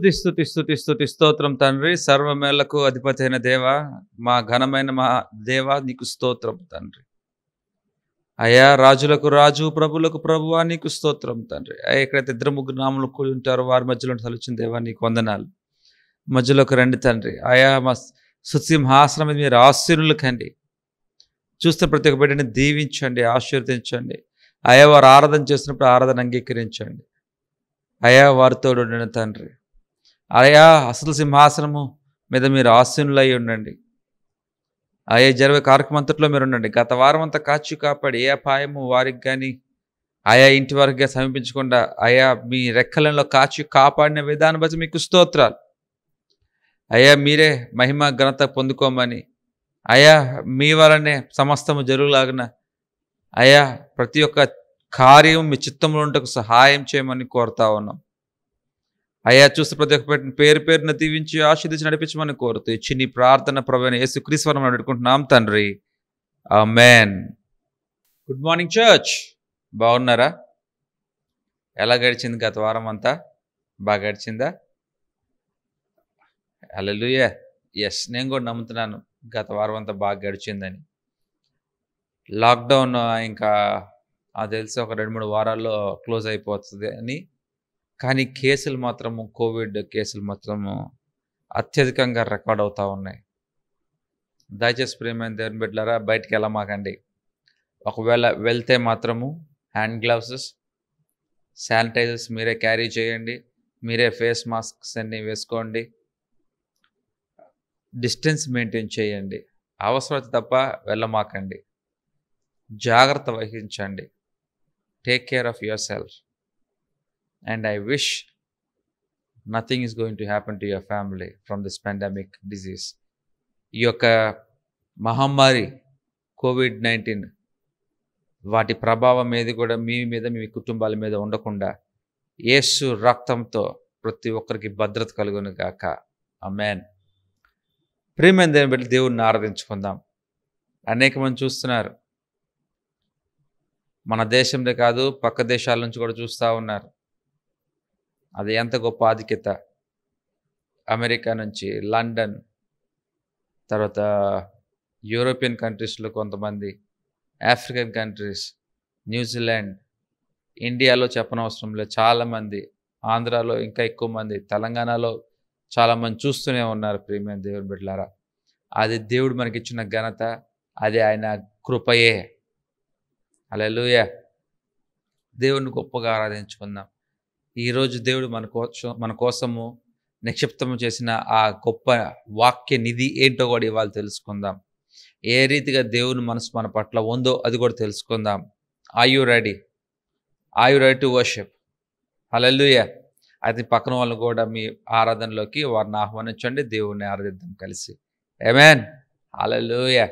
స్థుతి స్థుతి స్థుతి స్థుతి స్తోత్రం తండ్రి. సర్వమేళ్ళకు అధిపతి అయిన దేవ మా ఘనమైన మా దేవ నీకు స్తోత్రం తండ్రి. అయ్యా రాజులకు రాజు ప్రభులకు ప్రభువా నీకు స్తోత్రం తండ్రి. అయ్యా ఎక్కడైతే ఇద్దరు ముగ్గురు నాములు కూడి ఉంటారో వారి మధ్యలో తలుచిన దేవా నీకు వందనాలు. మధ్యలోకి రండి తండ్రి. అయా మా సుసింహాసనం మీద మీరు ఆశీనులు కండి. చూస్తే ప్రతి ఒక్క బిడ్డని దీవించండి ఆశీర్వదించండి. అయా వారు ఆరాధన చేసినప్పుడు ఆరాధన అంగీకరించండి. అయా వారితో ఉండిన తండ్రి. అయా అసలు సింహాసనము మీద మీరు ఆశీనులై ఉండండి. అయ్యా జరిగే కార్యక్రమంతట్లో మీరు ఉండండి. గత వారం అంతా కాచి కాపాడి ఏ అపాయము వారికి కానీ ఆయా ఇంటి వరకు సమీపించకుండా అయా మీ రెక్కలలో కాచి కాపాడిన విధానం బట్టి మీకు స్తోత్రాలు. అయ్యా మీరే మహిమ ఘనత పొందుకోమని. అయ్యా మీ వలనే సమస్తము జరుగులాగిన అయ్యా ప్రతి ఒక్క కార్యం మీ చిత్తంలో ఉంటకు సహాయం చేయమని కోరుతా ఉన్నాం. అయ్యా చూస్తే ప్రతి ఒక్క పెట్టిన పేరు పేరున దీవించి ఆశీర్దించి నడిపించమని కోరుతూ ఇచ్చి నీ ప్రార్థన ప్రవీణ యేసు క్రీశ్వరం పెట్టుకుంటున్నాం తండ్రి. Man good morning church. బాగున్నారా? ఎలా గడిచింది గత వారం అంతా? బాగా గడిచిందా? అలలుయా ఎస్ నేను కూడా నమ్ముతున్నాను గత వారం అంతా బాగా గడిచిందని. లాక్డౌన్ ఇంకా అది తెలిసి ఒక రెండు మూడు వారాల్లో క్లోజ్ అయిపోతుంది అని కానీ కేసులు మాత్రము కోవిడ్ కేసులు మాత్రము అత్యధికంగా రికార్డ్ అవుతూ ఉన్నాయి. దయచేసి ప్రేమైన దేవుని బిడ్డలారా బయటికి వెళ్ళమాకండి. ఒకవేళ వెళ్తే మాత్రము హ్యాండ్ గ్లౌసెస్ శానిటైజర్స్ మీరే క్యారీ చేయండి. మీరే ఫేస్ మాస్క్స్ అన్నీ వేసుకోండి. డిస్టెన్స్ మెయింటైన్ చేయండి. అవసరత తప్ప వెళ్ళమాకండి. జాగ్రత్త వహించండి. Take care of yourself. And I wish nothing is going to happen to your family from this pandemic disease ఈ యొక్క మహమ్మారి కోవిడ్ నైన్టీన్ వాటి ప్రభావం మీద కూడా మీ మీద మీ కుటుంబాల మీద ఉండకుండా యేసు రక్తంతో ప్రతి ఒక్కరికి భద్రత కలుగును గాక. అమెన్ ప్రియమైన దేవుని బట్టి దేవుడిని ఆరాధించుకుందాం. అనేక మంది చూస్తున్నారు. మన దేశంలో కాదు పక్క దేశాల నుంచి కూడా చూస్తూ ఉన్నారు. అది ఎంత గొప్ప ఆధిక్యత? అమెరికా నుంచి లండన్ తర్వాత యూరోపియన్ కంట్రీస్లో కొంతమంది ఆఫ్రికన్ కంట్రీస్ న్యూజిలాండ్ ఇండియాలో చెప్పనవసరం లేదు. చాలామంది ఆంధ్రాలో ఇంకా ఎక్కువ మంది తెలంగాణలో చాలామంది చూస్తూనే ఉన్నారు ప్రియమైన దేవుని బిడ్డలారా. అది దేవుడు మనకిచ్చిన ఘనత అది ఆయన కృపయే. లూయ దేవుడిని గొప్పగా ఆరాధించుకుందాం. ఈరోజు దేవుడు మన కోసం మన కోసము నిక్షిప్తము చేసిన ఆ గొప్ప వాక్య నిధి ఏంటో కూడా ఇవాళ తెలుసుకుందాం. ఏ రీతిగా దేవుని మనసు మన పట్ల ఉందో అది కూడా తెలుసుకుందాం. Are you ready are you ready to worship hallelujah అది పక్కన వాళ్ళు కూడా మీ ఆరాధనలోకి వారిని ఆహ్వానించండి. దేవుణ్ణి ఆరాధిద్దాం కలిసి. ఏమేన్ హలలుయా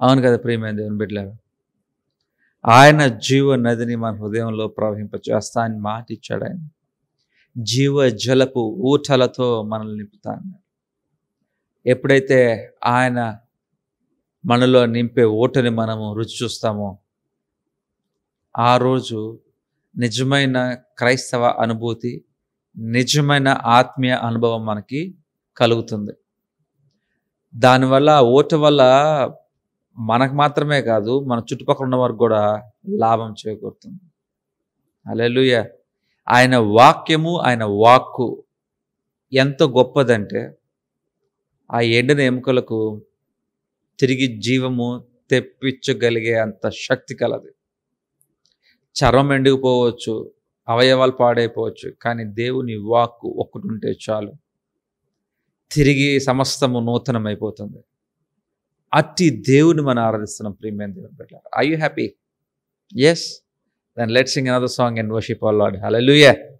అవును కదా ప్రియమైన దేవుని బిడ్డలారు? ఆయన జీవ నదిని మన హృదయంలో ప్రవహింపచేస్తా అని మాట ఇచ్చాడు ఆయన. జీవ జలపు ఊటలతో మనల్ని నింపుతాను ఎప్పుడైతే ఆయన మనలో నింపే ఊటని మనము రుచి చూస్తామో ఆ రోజు నిజమైన క్రైస్తవ అనుభూతి నిజమైన ఆత్మీయ అనుభవం మనకి కలుగుతుంది. దానివల్ల ఓట వల్ల మనకు మాత్రమే కాదు మన చుట్టుపక్కల ఉన్న వారికి కూడా లాభం చేకూరుతుంది. అలెలుయ ఆయన వాక్యము ఆయన వాక్కు ఎంత గొప్పదంటే ఆ ఎండిన ఎముకలకు తిరిగి జీవము తెప్పించగలిగే అంత శక్తి కలది. చర్మం ఎండిగిపోవచ్చు అవయవాలు పాడైపోవచ్చు కానీ దేవుని వాక్కు ఒక్కటి ఉంటే చాలు. తిరిగి సమస్తము నూతనమైపోతుంది. అట్టి దేవుని మనం ఆరాధిస్తున్నాం ప్రీమియం దేవుని బిడ్డ I you happy yes then let sing another song and worship all Lord hallelujah Yeshu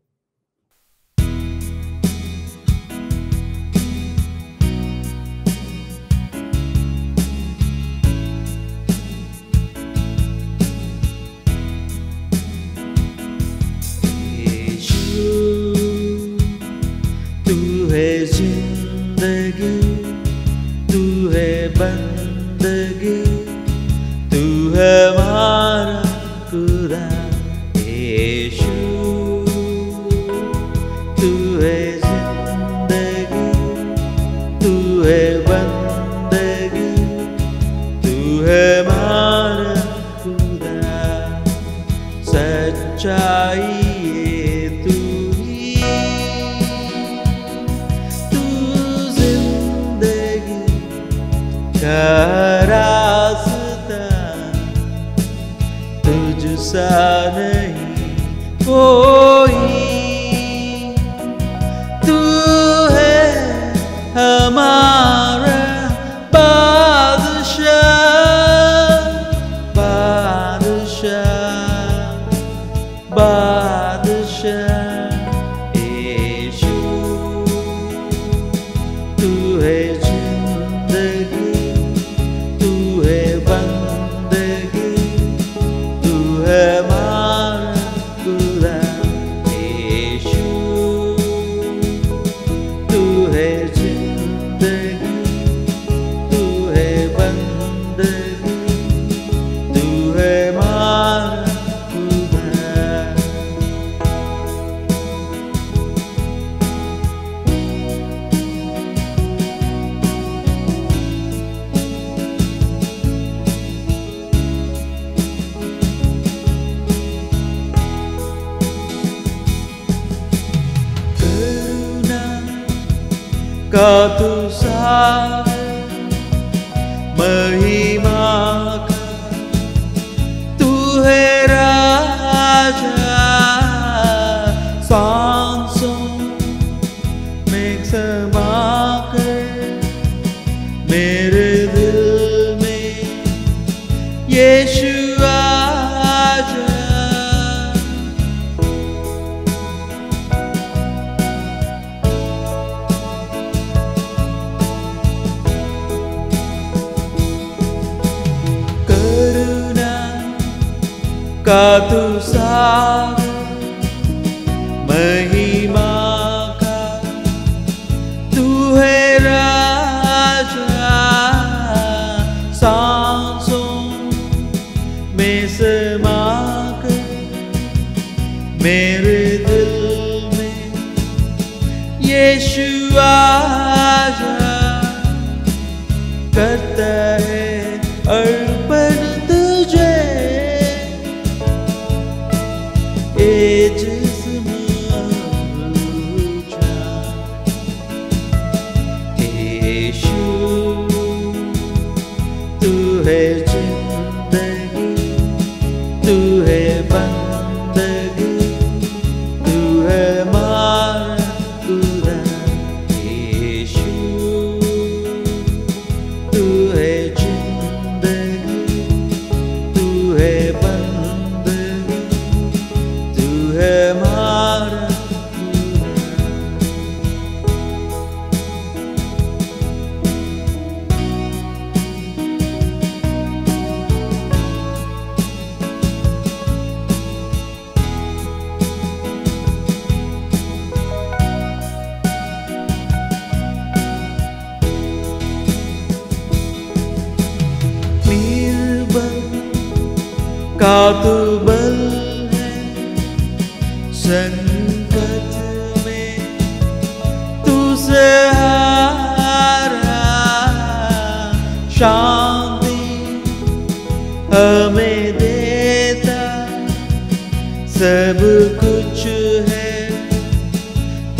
सब कुछ है।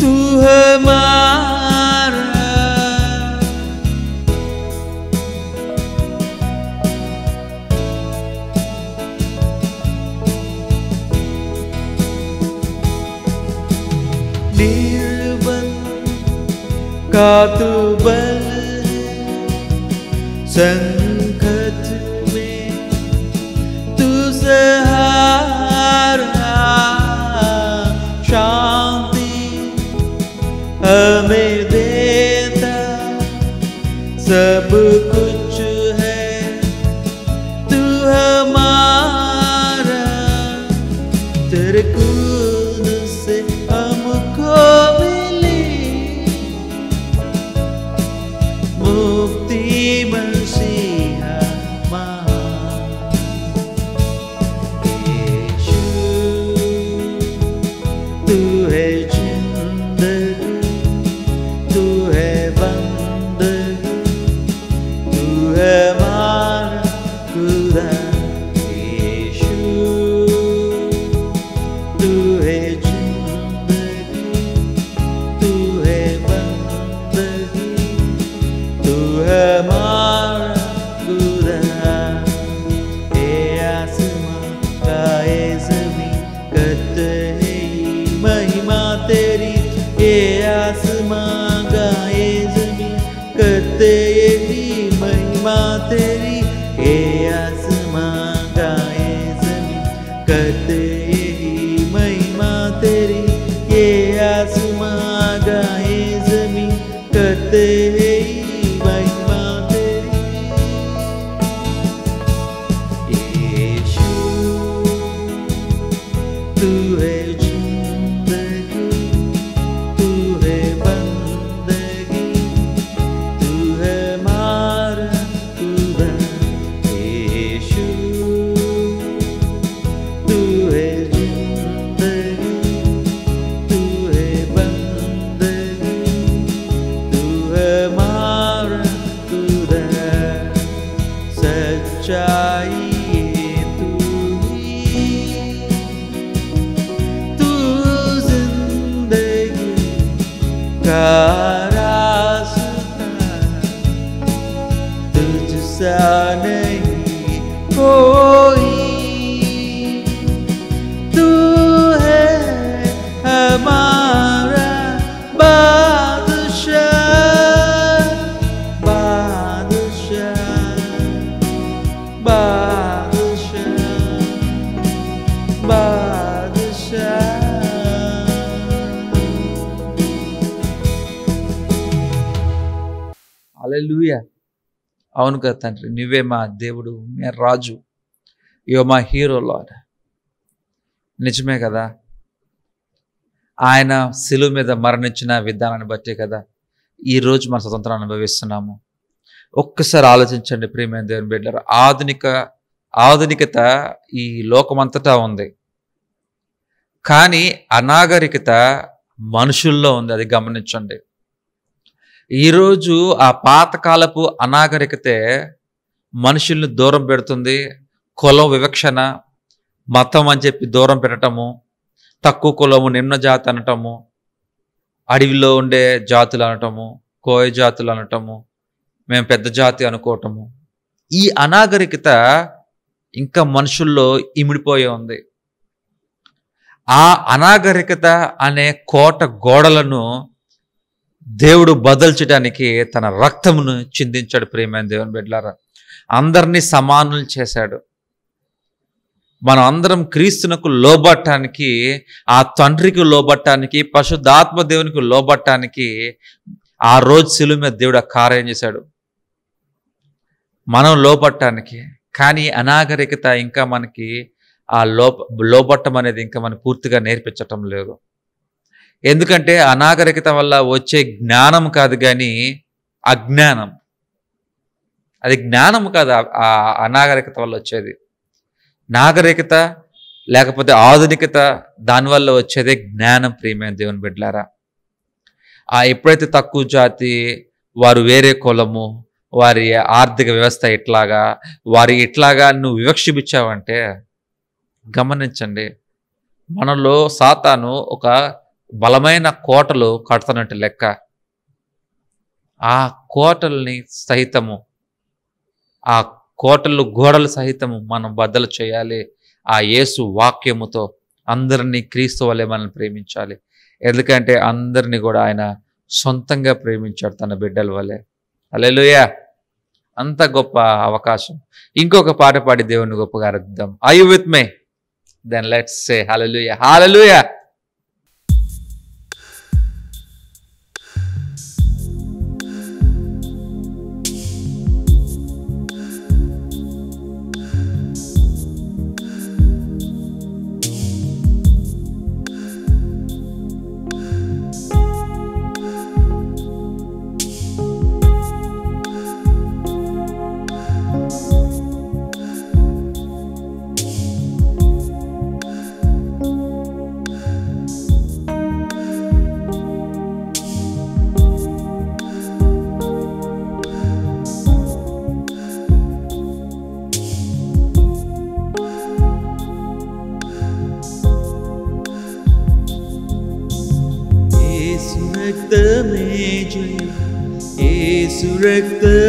तू हमारा निर्बन का तू बल सं అవును కదా తండ్రి నువ్వే మా దేవుడు మే రాజు. యో మా హీరో లాడ్ నిజమే కదా? ఆయన శిలువ మీద మరణించిన విధానాన్ని బట్టే కదా ఈరోజు మన స్వతంత్రం అనుభవిస్తున్నాము. ఒక్కసారి ఆలోచించండి ప్రియమైన దేవుని బిడ్డలారా ఆధునిక ఆధునికత ఈ లోకమంతటా ఉంది. కానీ అనాగరికత మనుషుల్లో ఉంది అది గమనించండి. ఈరోజు ఆ పాతకాలపు అనాగరికతే మనుషుల్ని దూరం పెడుతుంది కులం వివక్షణ మతం అని చెప్పి దూరం పెట్టటము తక్కువ కులము నిమ్న జాతి అనటము అడవిలో ఉండే జాతులు అనటము కోయ జాతులు అనటము మేము పెద్ద జాతి అనుకోవటము. ఈ అనాగరికత ఇంకా మనుషుల్లో ఇమిడిపోయి ఉంది. ఆ అనాగరికత అనే కోట గోడలను దేవుడు బదల్చడానికి తన రక్తమును చిందించాడు ప్రియమైన దేవుని బిడ్డలారా. అందరినీ సమానులు చేశాడు. మనం అందరం క్రీస్తునకు లోబట్టానికి ఆ తండ్రికి లోబట్టానికి పశుధాత్మ దేవునికి లోబట్టానికి ఆ రోజు శిలువ మీద దేవుడు ఆ కార్యం చేశాడు. మనం లోబట్టానికి కానీ అనాగరికత ఇంకా మనకి ఆ లోప లోబట్టం అనేది ఇంకా మనం పూర్తిగా నేర్పించటం లేదు. ఎందుకంటే అనాగరికత వల్ల వచ్చే జ్ఞానం కాదు కానీ అజ్ఞానం. అది జ్ఞానం కాదు ఆ- అనాగరికత వల్ల వచ్చేది. నాగరికత లేకపోతే ఆధునికత దానివల్ల వచ్చేదే జ్ఞానం ప్రియమైన దేవుని బిడ్డలారా. ఆ ఎప్పుడైతే తక్కువ జాతి వారు వేరే కులము వారి ఆర్థిక వ్యవస్థ ఇట్లాగా వారి ఇట్లాగా నువ్వు వివక్షిపించావంటే గమనించండి. మనలో సాతాను ఒక బలమైన కోటలు కడుతున్నట్టు లెక్క. ఆ కోటల్ని సహితము ఆ కోటలు గోడలు సహితము మనం బద్దలు చేయాలి. ఆ యేసు వాక్యముతో అందరినీ క్రీస్తు వల్లే మనల్ని ప్రేమించాలి. ఎందుకంటే అందరినీ కూడా ఆయన సొంతంగా ప్రేమించాడు తన బిడ్డల వల్లే అలెలుయా అంత గొప్ప అవకాశం. ఇంకొక పాట పాడి దేవుని గొప్పగా అర్థం I with may then let's say hallelujah hallelujah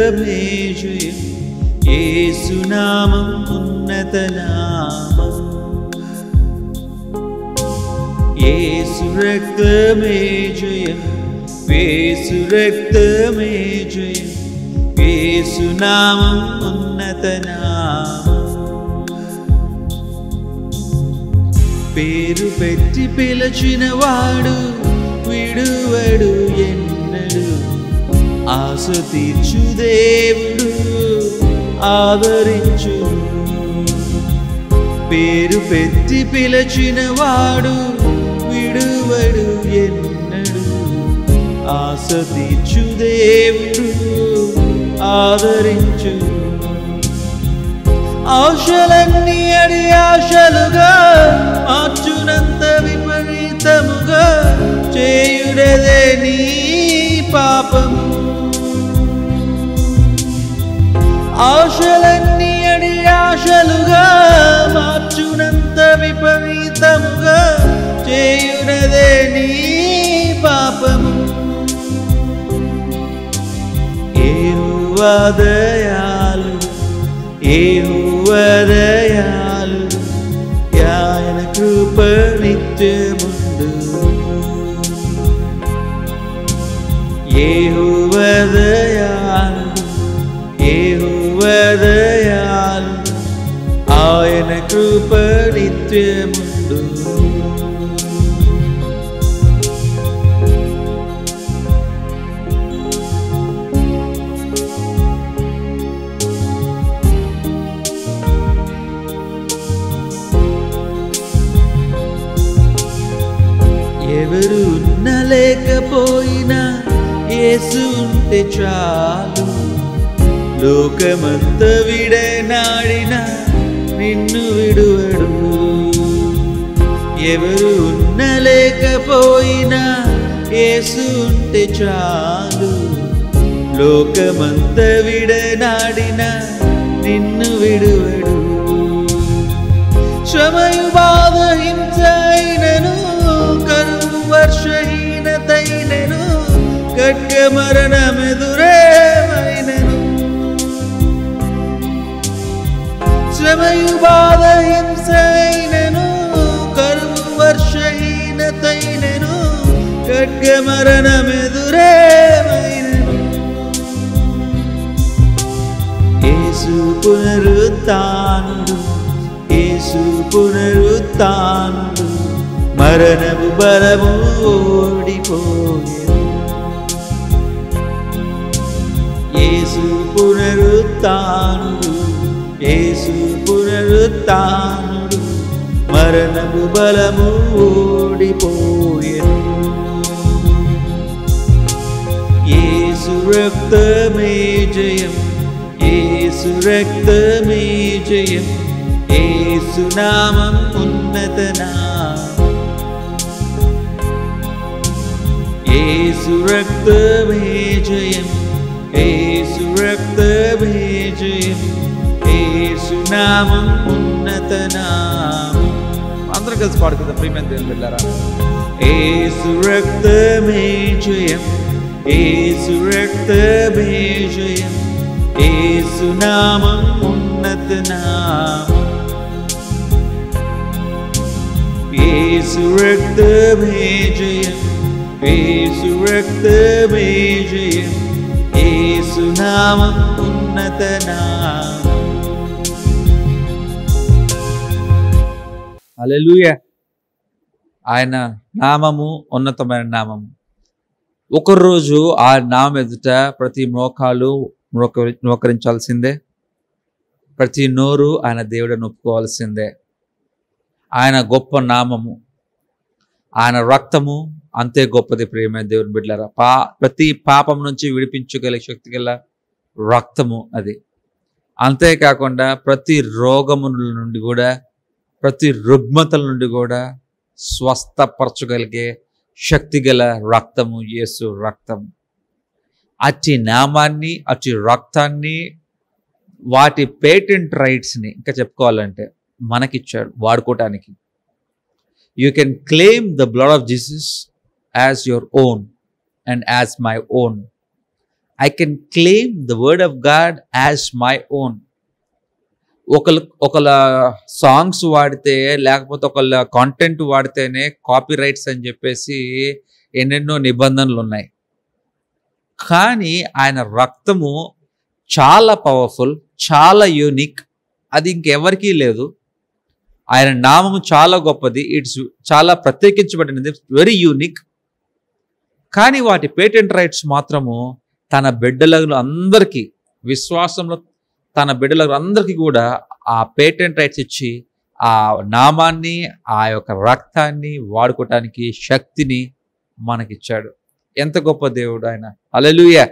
రక్తమే జయం యేసు నామం ఉన్నత నామం యేసు రక్తమే జయం యేసు రక్తమే జయం యేసు నామం ఉన్నత నామం పేరు పెట్టి పిలచిన వాడు విడువడు ఎన్నడు ఆశ తీర్చు దేవుడు ఆదరించు. పేరు పెట్టి పిలచిన వాడు విడువడు ఎన్నడు. ఆశ తీర్చు దేవుడు ఆదరించు. ఆశలన్నీ అడి ఆశలుగా మార్చునంత విపరీతముగా చేయుడదే నీ పాపము. ఆశలన్నీ అడి ఆశలుగా మార్చునంత విపరీతముగా చేయుడదే నీ పాపము ఏహువదయాలు ఏహువదయాలు ఆయన కృప నిత్యముండు ఏహువదయాలు നിത്യമുണ്ടു ఎవరు లేకపోయినా యేసు ఉంటే చాలు. లోకమంత విడనాడినా ఎవరు ఉన్న లేకపోయినా ఉంటే చాలు. లోకమంత విడనాడిన నిన్ను విడువడు. శ్రమయు బాధ హింస కరువు వర్షహీనతైనను కట్క మరణమెదురేమైనను. శ్రమయు బాధ హింస ఖడ్గ మరణమెదురేమైనను యేసు పునరుత్నుడు యేసు పునరుత్నుడు మరణము బలము ఓడిపోయెను యేసు పునరుత్నుడు యేసు పునరుత్నుడు మరణము బలము ఓడిపోయెను యేసు రక్తమే జయం యేసు రక్తమే జయం యేసు నామం ఉన్నత నామం యేసు రక్తమే జయం యేసు రక్తమే జయం యేసు నామం ఉన్నత నామం అందరం కలిసి పాడుకుందాం ప్రియమైన దేవుని వెళ్ళారా యేసు రక్తమే జయం ఏసు రక్తమే జయం ఏసు నామం ఉన్నత నామం. ఏసు రక్తమే జయం ఏసు రక్తమే జయం ఏసు నామం ఉన్నత నామం. హల్లెలూయా. ఆయన నామము ఉన్నతమైన నామము. ఒకరోజు ఆ నామం ఎదుట ప్రతి మోకాలు మోక మోకరించాల్సిందే ప్రతి నోరు ఆయన దేవుడిని ఒప్పుకోవాల్సిందే ఆయన గొప్ప నామము. ఆయన రక్తము అంతే గొప్పది ప్రియమైన దేవుని బిడ్డలారా. పా ప్రతి పాపం నుంచి విడిపించగల శక్తి గల రక్తము అది. అంతేకాకుండా ప్రతి రోగము నుండి కూడా ప్రతి రుగ్మతల నుండి కూడా స్వస్థపరచగలిగే శక్తి గల రక్తము యేసు రక్తం. అట్టి నామాన్ని అట్టి రక్తాన్ని వాటి పేటెంట్ రైట్స్ని ఇంకా చెప్పుకోవాలంటే మనకిచ్చాడు వాడుకోవటానికి you can claim the blood of Jesus as your own and as my own. I can claim the word of God as my own. ఒకళ్ళ ఒకళ్ళ సాంగ్స్ వాడితే లేకపోతే ఒకళ్ళ కాంటెంట్ వాడితేనే కాపీ రైట్స్ అని చెప్పేసి ఎన్నెన్నో నిబంధనలు ఉన్నాయి. కానీ ఆయన రక్తము చాలా పవర్ఫుల్ చాలా యూనిక్ అది ఇంకెవరికీ లేదు. ఆయన నామము చాలా గొప్పది. ఇట్స్ చాలా ప్రత్యేకించబడినది. వెరీ యూనిక్ కానీ వాటి పేటెంట్ రైట్స్ మాత్రము తన బిడ్డలకు అందరికీ విశ్వాసంలో తన బిడ్డలకు అందరికీ కూడా ఆ పేటెంట్ రైట్స్ ఇచ్చి ఆ నామాన్ని ఆ యొక్క రక్తాన్ని వాడుకోవటానికి శక్తిని మనకిచ్చాడు. ఎంత గొప్ప దేవుడు ఆయన. అలలుయ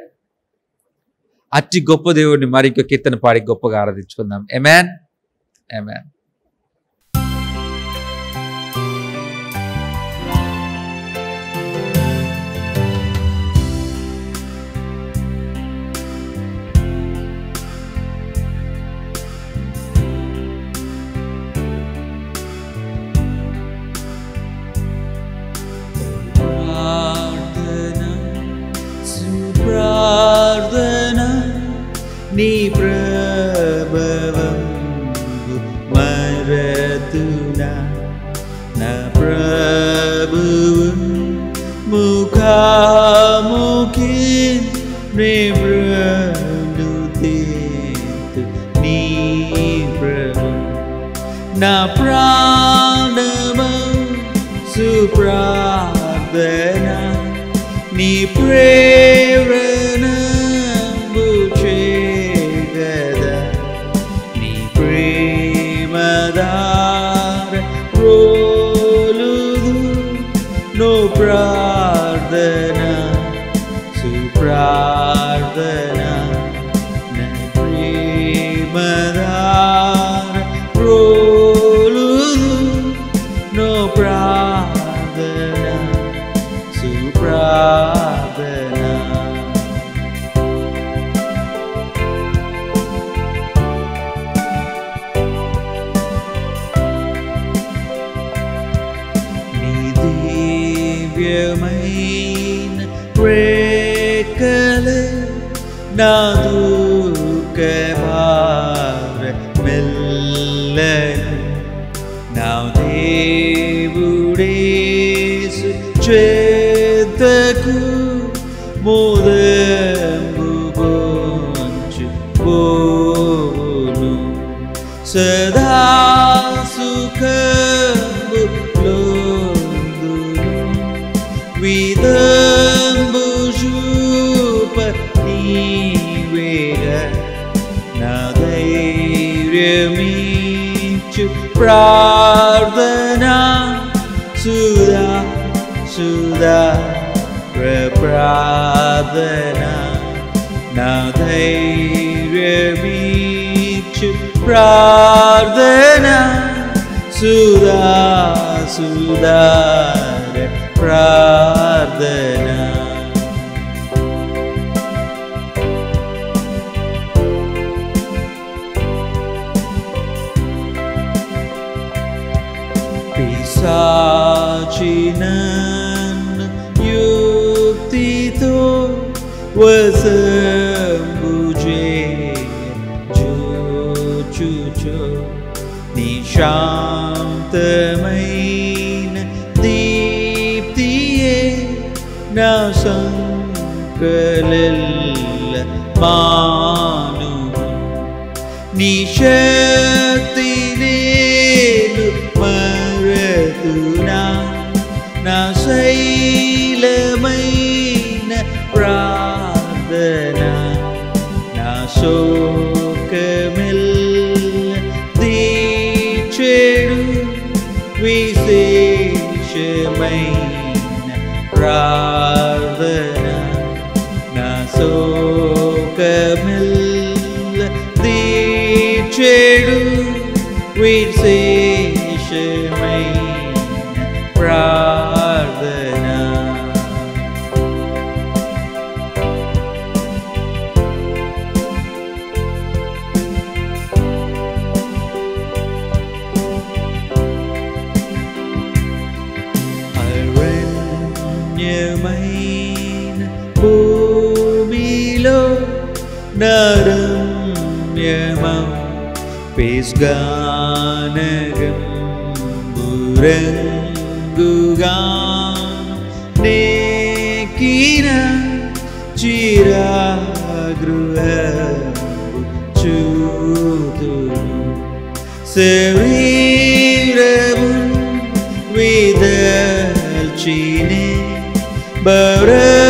అట్టి గొప్ప దేవుడిని మరి ఇంకో కీర్తన పాడి గొప్పగా ఆరాధించుకుందాం. ఎమాన్ ఎమాన్ निब्रवप्रभ मुखमुखी मरतु न प्रभुवं मुखामुखी निवृणुते नि प्रभु न प्रा प्रार्थना सुरा सुधा Cerebrum Ridalcine Barra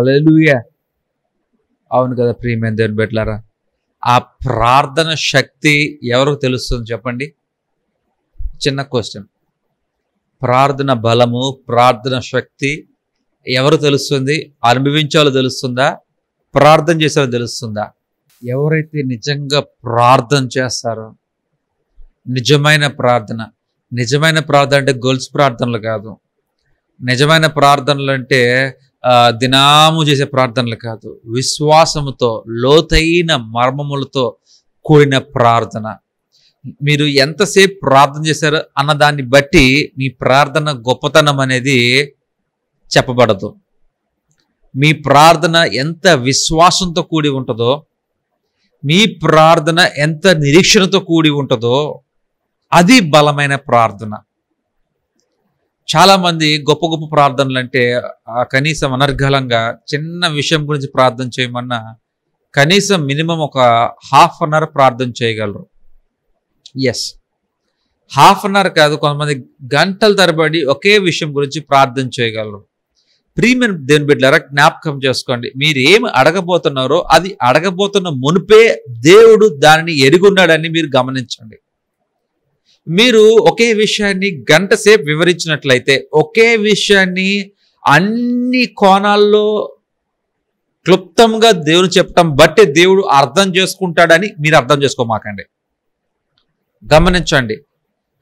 హలలుయ అవును కదా ప్రియమైన దేవుని బిడ్డలారా ఆ ప్రార్థన శక్తి ఎవరికి తెలుస్తుంది చెప్పండి? చిన్న క్వశ్చన్ ప్రార్థన బలము ప్రార్థన శక్తి ఎవరు తెలుస్తుంది? అనుభవించాలో తెలుస్తుందా? ప్రార్థన చేసాలో తెలుస్తుందా? ఎవరైతే నిజంగా ప్రార్థన చేస్తారో నిజమైన ప్రార్థన నిజమైన ప్రార్థన అంటే గొలుసు ప్రార్థనలు కాదు. నిజమైన ప్రార్థనలు అంటే దినాము చేసే ప్రార్థనలు కాదు విశ్వాసముతో లోతైన మర్మములతో కూడిన ప్రార్థన. మీరు ఎంతసేపు ప్రార్థన చేశారో అన్న దాన్ని బట్టి మీ ప్రార్థన గొప్పతనం అనేది చెప్పబడదు. మీ ప్రార్థన ఎంత విశ్వాసంతో కూడి ఉంటుందో మీ ప్రార్థన ఎంత నిరీక్షణతో కూడి ఉంటుందో అది బలమైన ప్రార్థన. చాలామంది గొప్ప గొప్ప ప్రార్థనలు అంటే కనీసం అనర్గళంగా చిన్న విషయం గురించి ప్రార్థన చేయమన్నా కనీసం మినిమం ఒక హాఫ్ అన్ అవర్ ప్రార్థన చేయగలరు. ఎస్ హాఫ్ అన్ అవర్ కాదు కొంతమంది గంటల తరబడి ఒకే విషయం గురించి ప్రార్థన చేయగలరు. ప్రీమియం దేవుని బిడ్డలారా జ్ఞాపకం చేసుకోండి. మీరు ఏమి అడగబోతున్నారో అది అడగబోతున్న మునిపే దేవుడు దానిని ఎరుగున్నాడని మీరు గమనించండి. మీరు ఒకే విషయాన్ని గంట సేపు వివరించినట్లయితే ఒకే విషయాన్ని అన్ని కోణాల్లో క్లుప్తంగా దేవుడు చెప్పటం బట్టి దేవుడు అర్థం చేసుకుంటాడని మీరు అర్థం చేసుకోమాకండి. గమనించండి.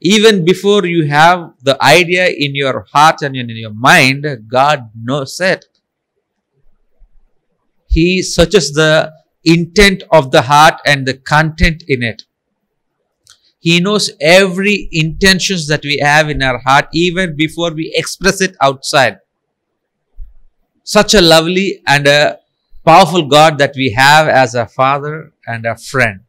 Even before you have the idea in your heart and in your mind God know set he సచెస్ the intent of the heart and the content in it he knows every intentions that we have in our heart even before we express it outside such a lovely and a powerful God that we have as a father and a friend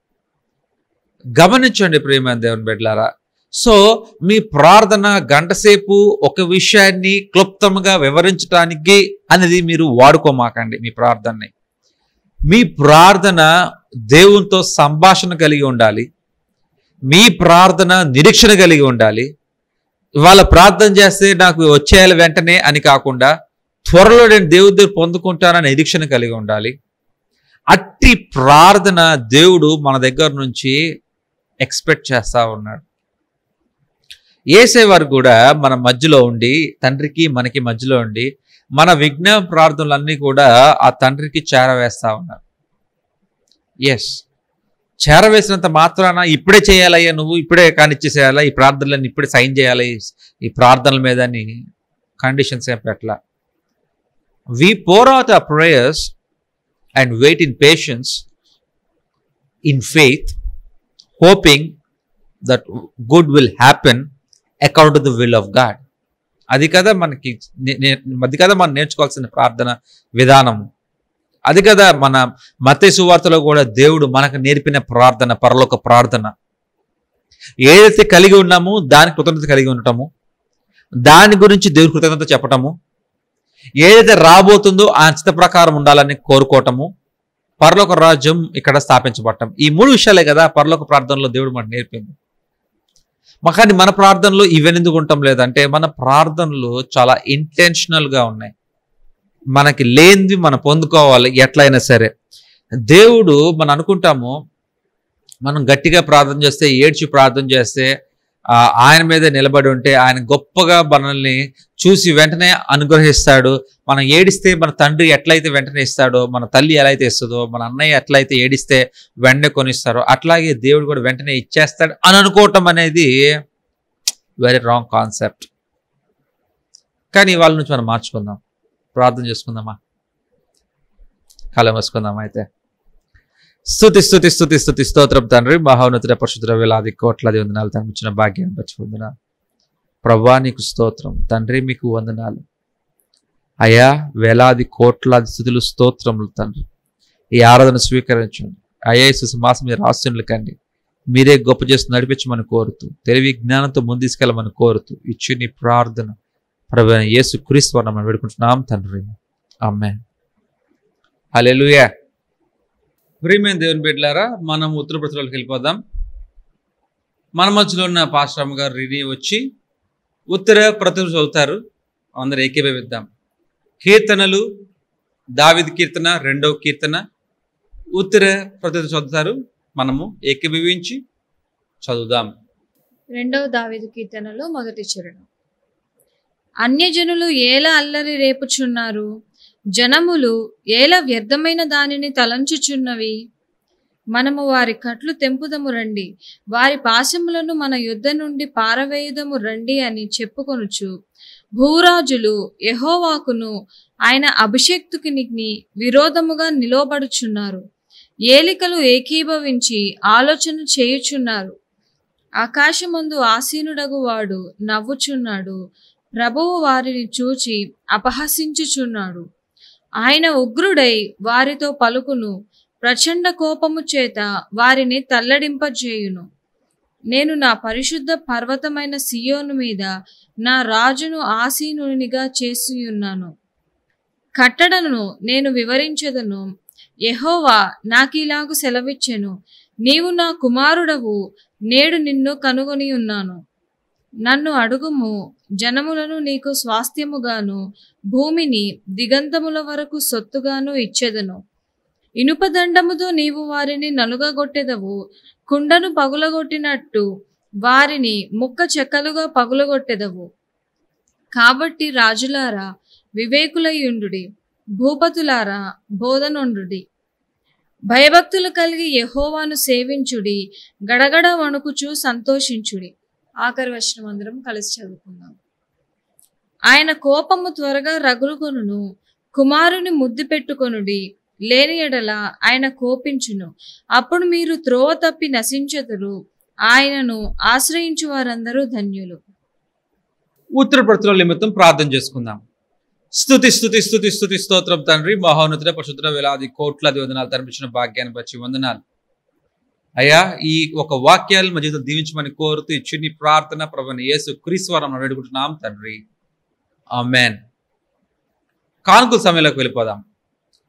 గమనించండి ప్రేమ దేవన్ బిడ్లారా so మీ ప్రార్థన గంటసేపు ఒక విషయాన్ని క్లుప్తంగా వివరించడానికి అనేది మీరు వాడుకోమాకండి మీ ప్రార్థనని. మీ ప్రార్థన దేవునితో సంభాషణ కలిగి ఉండాలి. మీ ప్రార్థన నిరీక్షణ కలిగి ఉండాలి. వాళ్ళ ప్రార్థన చేస్తే నాకు వచ్చేయాలి వెంటనే అని కాకుండా త్వరలో నేను దేవుడి దగ్గర పొందుకుంటానని నిరీక్షణ కలిగి ఉండాలి. అట్టి ప్రార్థన దేవుడు మన దగ్గర నుంచి ఎక్స్పెక్ట్ చేస్తూ ఉన్నాడు. ఏసేవారు కూడా మన మధ్యలో ఉండి తండ్రికి మనకి మధ్యలో ఉండి మన విజ్ఞాన ప్రార్థనలన్నీ కూడా ఆ తండ్రికి చేరవేస్తూ ఉన్నారు. ఎస్ చేరవేసినంత మాత్రాన ఇప్పుడే చేయాలయ్యా నువ్వు ఇప్పుడే కానిచ్చేసేయాలా ఈ ప్రార్థనలను ఇప్పుడే సైన్ చేయాలి ఈ ప్రార్థనల మీద అని కండిషన్స్ ఏం పెట్టలా. We pour out a prayers and wait in patience in faith hoping that good will happen accord to the will of God అది కదా మనకి నే- అది కదా మనం నేర్చుకోవాల్సిన ప్రార్థన విధానము. అది కదా మన మత సువార్తలో కూడా దేవుడు మనకు నేర్పిన ప్రార్థన పరలోక ప్రార్థన. ఏదైతే కలిగి ఉన్నామో దాని కృతజ్ఞత కలిగి ఉండటము దాని గురించి దేవుడి కృతజ్ఞత చెప్పటము ఏదైతే రాబోతుందో ఆ చిత్త ప్రకారం ఉండాలని కోరుకోవటము పరలోక రాజ్యం ఇక్కడ స్థాపించబడటం. ఈ మూడు విషయాలే కదా పరలోక ప్రార్థనలో దేవుడు మనకు నేర్పింది. మా కానీ మన ప్రార్థనలో ఇవన్నీ ఎందుకు ఉండటం లేదంటే మన ప్రార్థనలు చాలా ఇంటెన్షనల్గా ఉన్నాయి. మనకి లేనిది మనం పొందుకోవాలి ఎట్లయినా సరే. దేవుడు మనం అనుకుంటాము మనం గట్టిగా ప్రార్థన చేస్తే ఏడ్చి ప్రార్థన చేస్తే ఆయన మీద నిలబడి ఉంటే ఆయన గొప్పగా మనల్ని చూసి వెంటనే అనుగ్రహిస్తాడు. మనం ఏడిస్తే మన తండ్రి ఎట్లయితే వెంటనే ఇస్తాడో మన తల్లి ఎలా అయితే ఇస్తుందో మన అన్నయ్య ఎట్లయితే ఏడిస్తే వెంటనే కొనిస్తారో అట్లాగే దేవుడు కూడా వెంటనే ఇచ్చేస్తాడు అని అనుకోవటం అనేది వెరీ రాంగ్ కాన్సెప్ట్ కానీ వాళ్ళ నుంచి మనం మార్చుకుందాం. ప్రార్థన చేసుకుందామా? కాలం వేసుకుందామా అయితే? స్థుతి స్థుతి స్థుతి స్థుతి స్తోత్రం తండ్రి. మహోన్నతుడ పరిశుద్ధ వేలాది కోట్లాది వందనాలు తను ఇచ్చిన భాగ్యాన్ని బట్టి వందనాలు ప్రభా నీకు స్తోత్రం. తండ్రి మీకు వందనాలు. అయా వేలాది కోట్లాది స్థుతులు స్తోత్రములు తండ్రి. ఈ ఆరాధన స్వీకరించండి. అయ్యా సుమాసం మీరు ఆస్తులు కండి. మీరే గొప్ప చేసి నడిపించమని కోరుతూ తెలివి జ్ఞానంతో ముందుకెళ్ళమని కోరుతూ ఇచ్చి నీ ప్రార్థన ప్రభు యేసు క్రీస్తు వారిని మనం వేడుకుంటున్నాం తండ్రి. అమ్మే హల్లెలూయా. ప్రియమైన దేవుని బిడ్డలారా మనం ఉత్తరప్రదేశ్లోకి వెళ్ళిపోదాం. మన మధ్యలో ఉన్న పాశ్రామ గారు రిని వచ్చి ఉత్తర ప్రతిభ చదువుతారు. అందరు ఏకీభవిద్దాం. కీర్తనలు దావిద్ కీర్తన రెండవ కీర్తన ఉత్తర ప్రతిభ చదువుతారు. మనము ఏకీభవించి చదువుదాం. రెండవ దావీదు కీర్తనలు మొదటి చరణం. అన్యజనులు ఏల అల్లరి రేపుచున్నారు? జనములు ఏల వ్యర్థమైన దానిని తలంచుచున్నవి? మనము వారి కట్లు తెంపుదము రండి. వారి పాశములను మన యుద్ధ నుండి పారవేయుదము రండి అని చెప్పుకొనుచు. భూరాజులు యహోవాకును ఆయన అభిషేక్తునికి విరోధముగా నిలవబడుచున్నారు. ఏలికలు ఏకీభవించి ఆలోచన చేయుచున్నారు. ఆకాశమందు ఆసీనుడగు వాడు నవ్వుచున్నాడు. ప్రభువు వారిని చూచి అపహసించుచున్నాడు. ఆయన ఉగ్రుడై వారితో పలుకును ప్రచండ కోపము చేత వారిని తల్లడింపజేయును. నేను నా పరిశుద్ధ పర్వతమైన సియోను మీద నా రాజును ఆసీనునిగా చేసియున్నాను. కట్టడను నేను వివరించదను. యెహోవా నాకిలాగు సెలవిచ్చెను. నీవు నా కుమారుడవు నేడు నిన్ను కనుగొని ఉన్నాను నన్ను అడుగుము జనములను నీకు స్వాస్థ్యముగాను భూమిని దిగంతముల వరకు సొత్తుగాను ఇచ్చెదను. ఇనుపదండముతో నీవు వారిని నలుగగొట్టెదవు కుండను పగులగొట్టినట్టు వారిని ముక్క చెక్కలుగా పగులగొట్టెదవు. కాబట్టి రాజులారా వివేకులయుండుడి భూపతులారా బోధనుండుడి. భయభక్తులు కలిగి యహోవాను సేవించుడి గడగడ వణుకుచూ సంతోషించుడి. ఆఖరి వచనం అందరం కలిసి చదువుకుందాం. ఆయన కోపము త్వరగా రగులుకొనును కుమారుని ముద్దు పెట్టుకొనుడి లేని ఎడల ఆయన కోపించును. అప్పుడు మీరు త్రోవ తప్పి నశించదురు ఆయనను ఆశ్రయించు వారందరూ ధన్యులు. ఉత్తరప్రతుల నిమిత్తం ప్రార్థన చేసుకుందాం. స్థుతి స్థుతి స్థుతి స్థుతి స్తోత్రం తండ్రి మహోన్నతుల పశుద్ర వేలాది కోట్ల వందనాలు తరపించిన భాగ్యాన్ని బట్టి వందనాలు. అయ్యా ఈ ఒక వాక్యాలు మా జీవితం దీవించమని కోరుతూ ఇచ్చి ప్రార్థన ప్రభుని యేసు క్రీశ్వరం వేడుకుంటున్నాం తండ్రి. ఆ మ్యాన్ కానుకల సమయంలోకి వెళ్ళిపోదాం.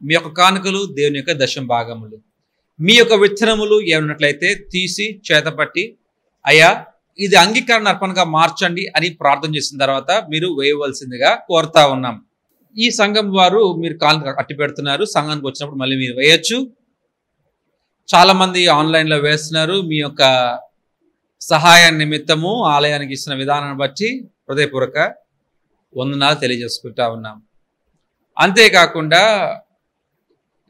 మీ యొక్క కానుకలు దేవుని యొక్క దశం భాగములు. మీ యొక్క విత్తనములు ఏమన్నట్లయితే తీసి చేతపట్టి అయ్యా ఇది అంగీకరణ అర్పణగా మార్చండి అని ప్రార్థన చేసిన తర్వాత మీరు వేయవలసిందిగా కోరుతా ఉన్నాం. ఈ సంఘం వారు మీరు కాలు అట్టి పెడుతున్నారు సంఘానికి వచ్చినప్పుడు మళ్ళీ మీరు వేయచ్చు. చాలామంది ఆన్లైన్లో వేస్తున్నారు. మీ యొక్క సహాయ నిమిత్తము ఆలయానికి ఇచ్చిన విధానాన్ని బట్టి హృదయపూర్వక వందనాలు తెలియజేసుకుంటా ఉన్నాం. అంతేకాకుండా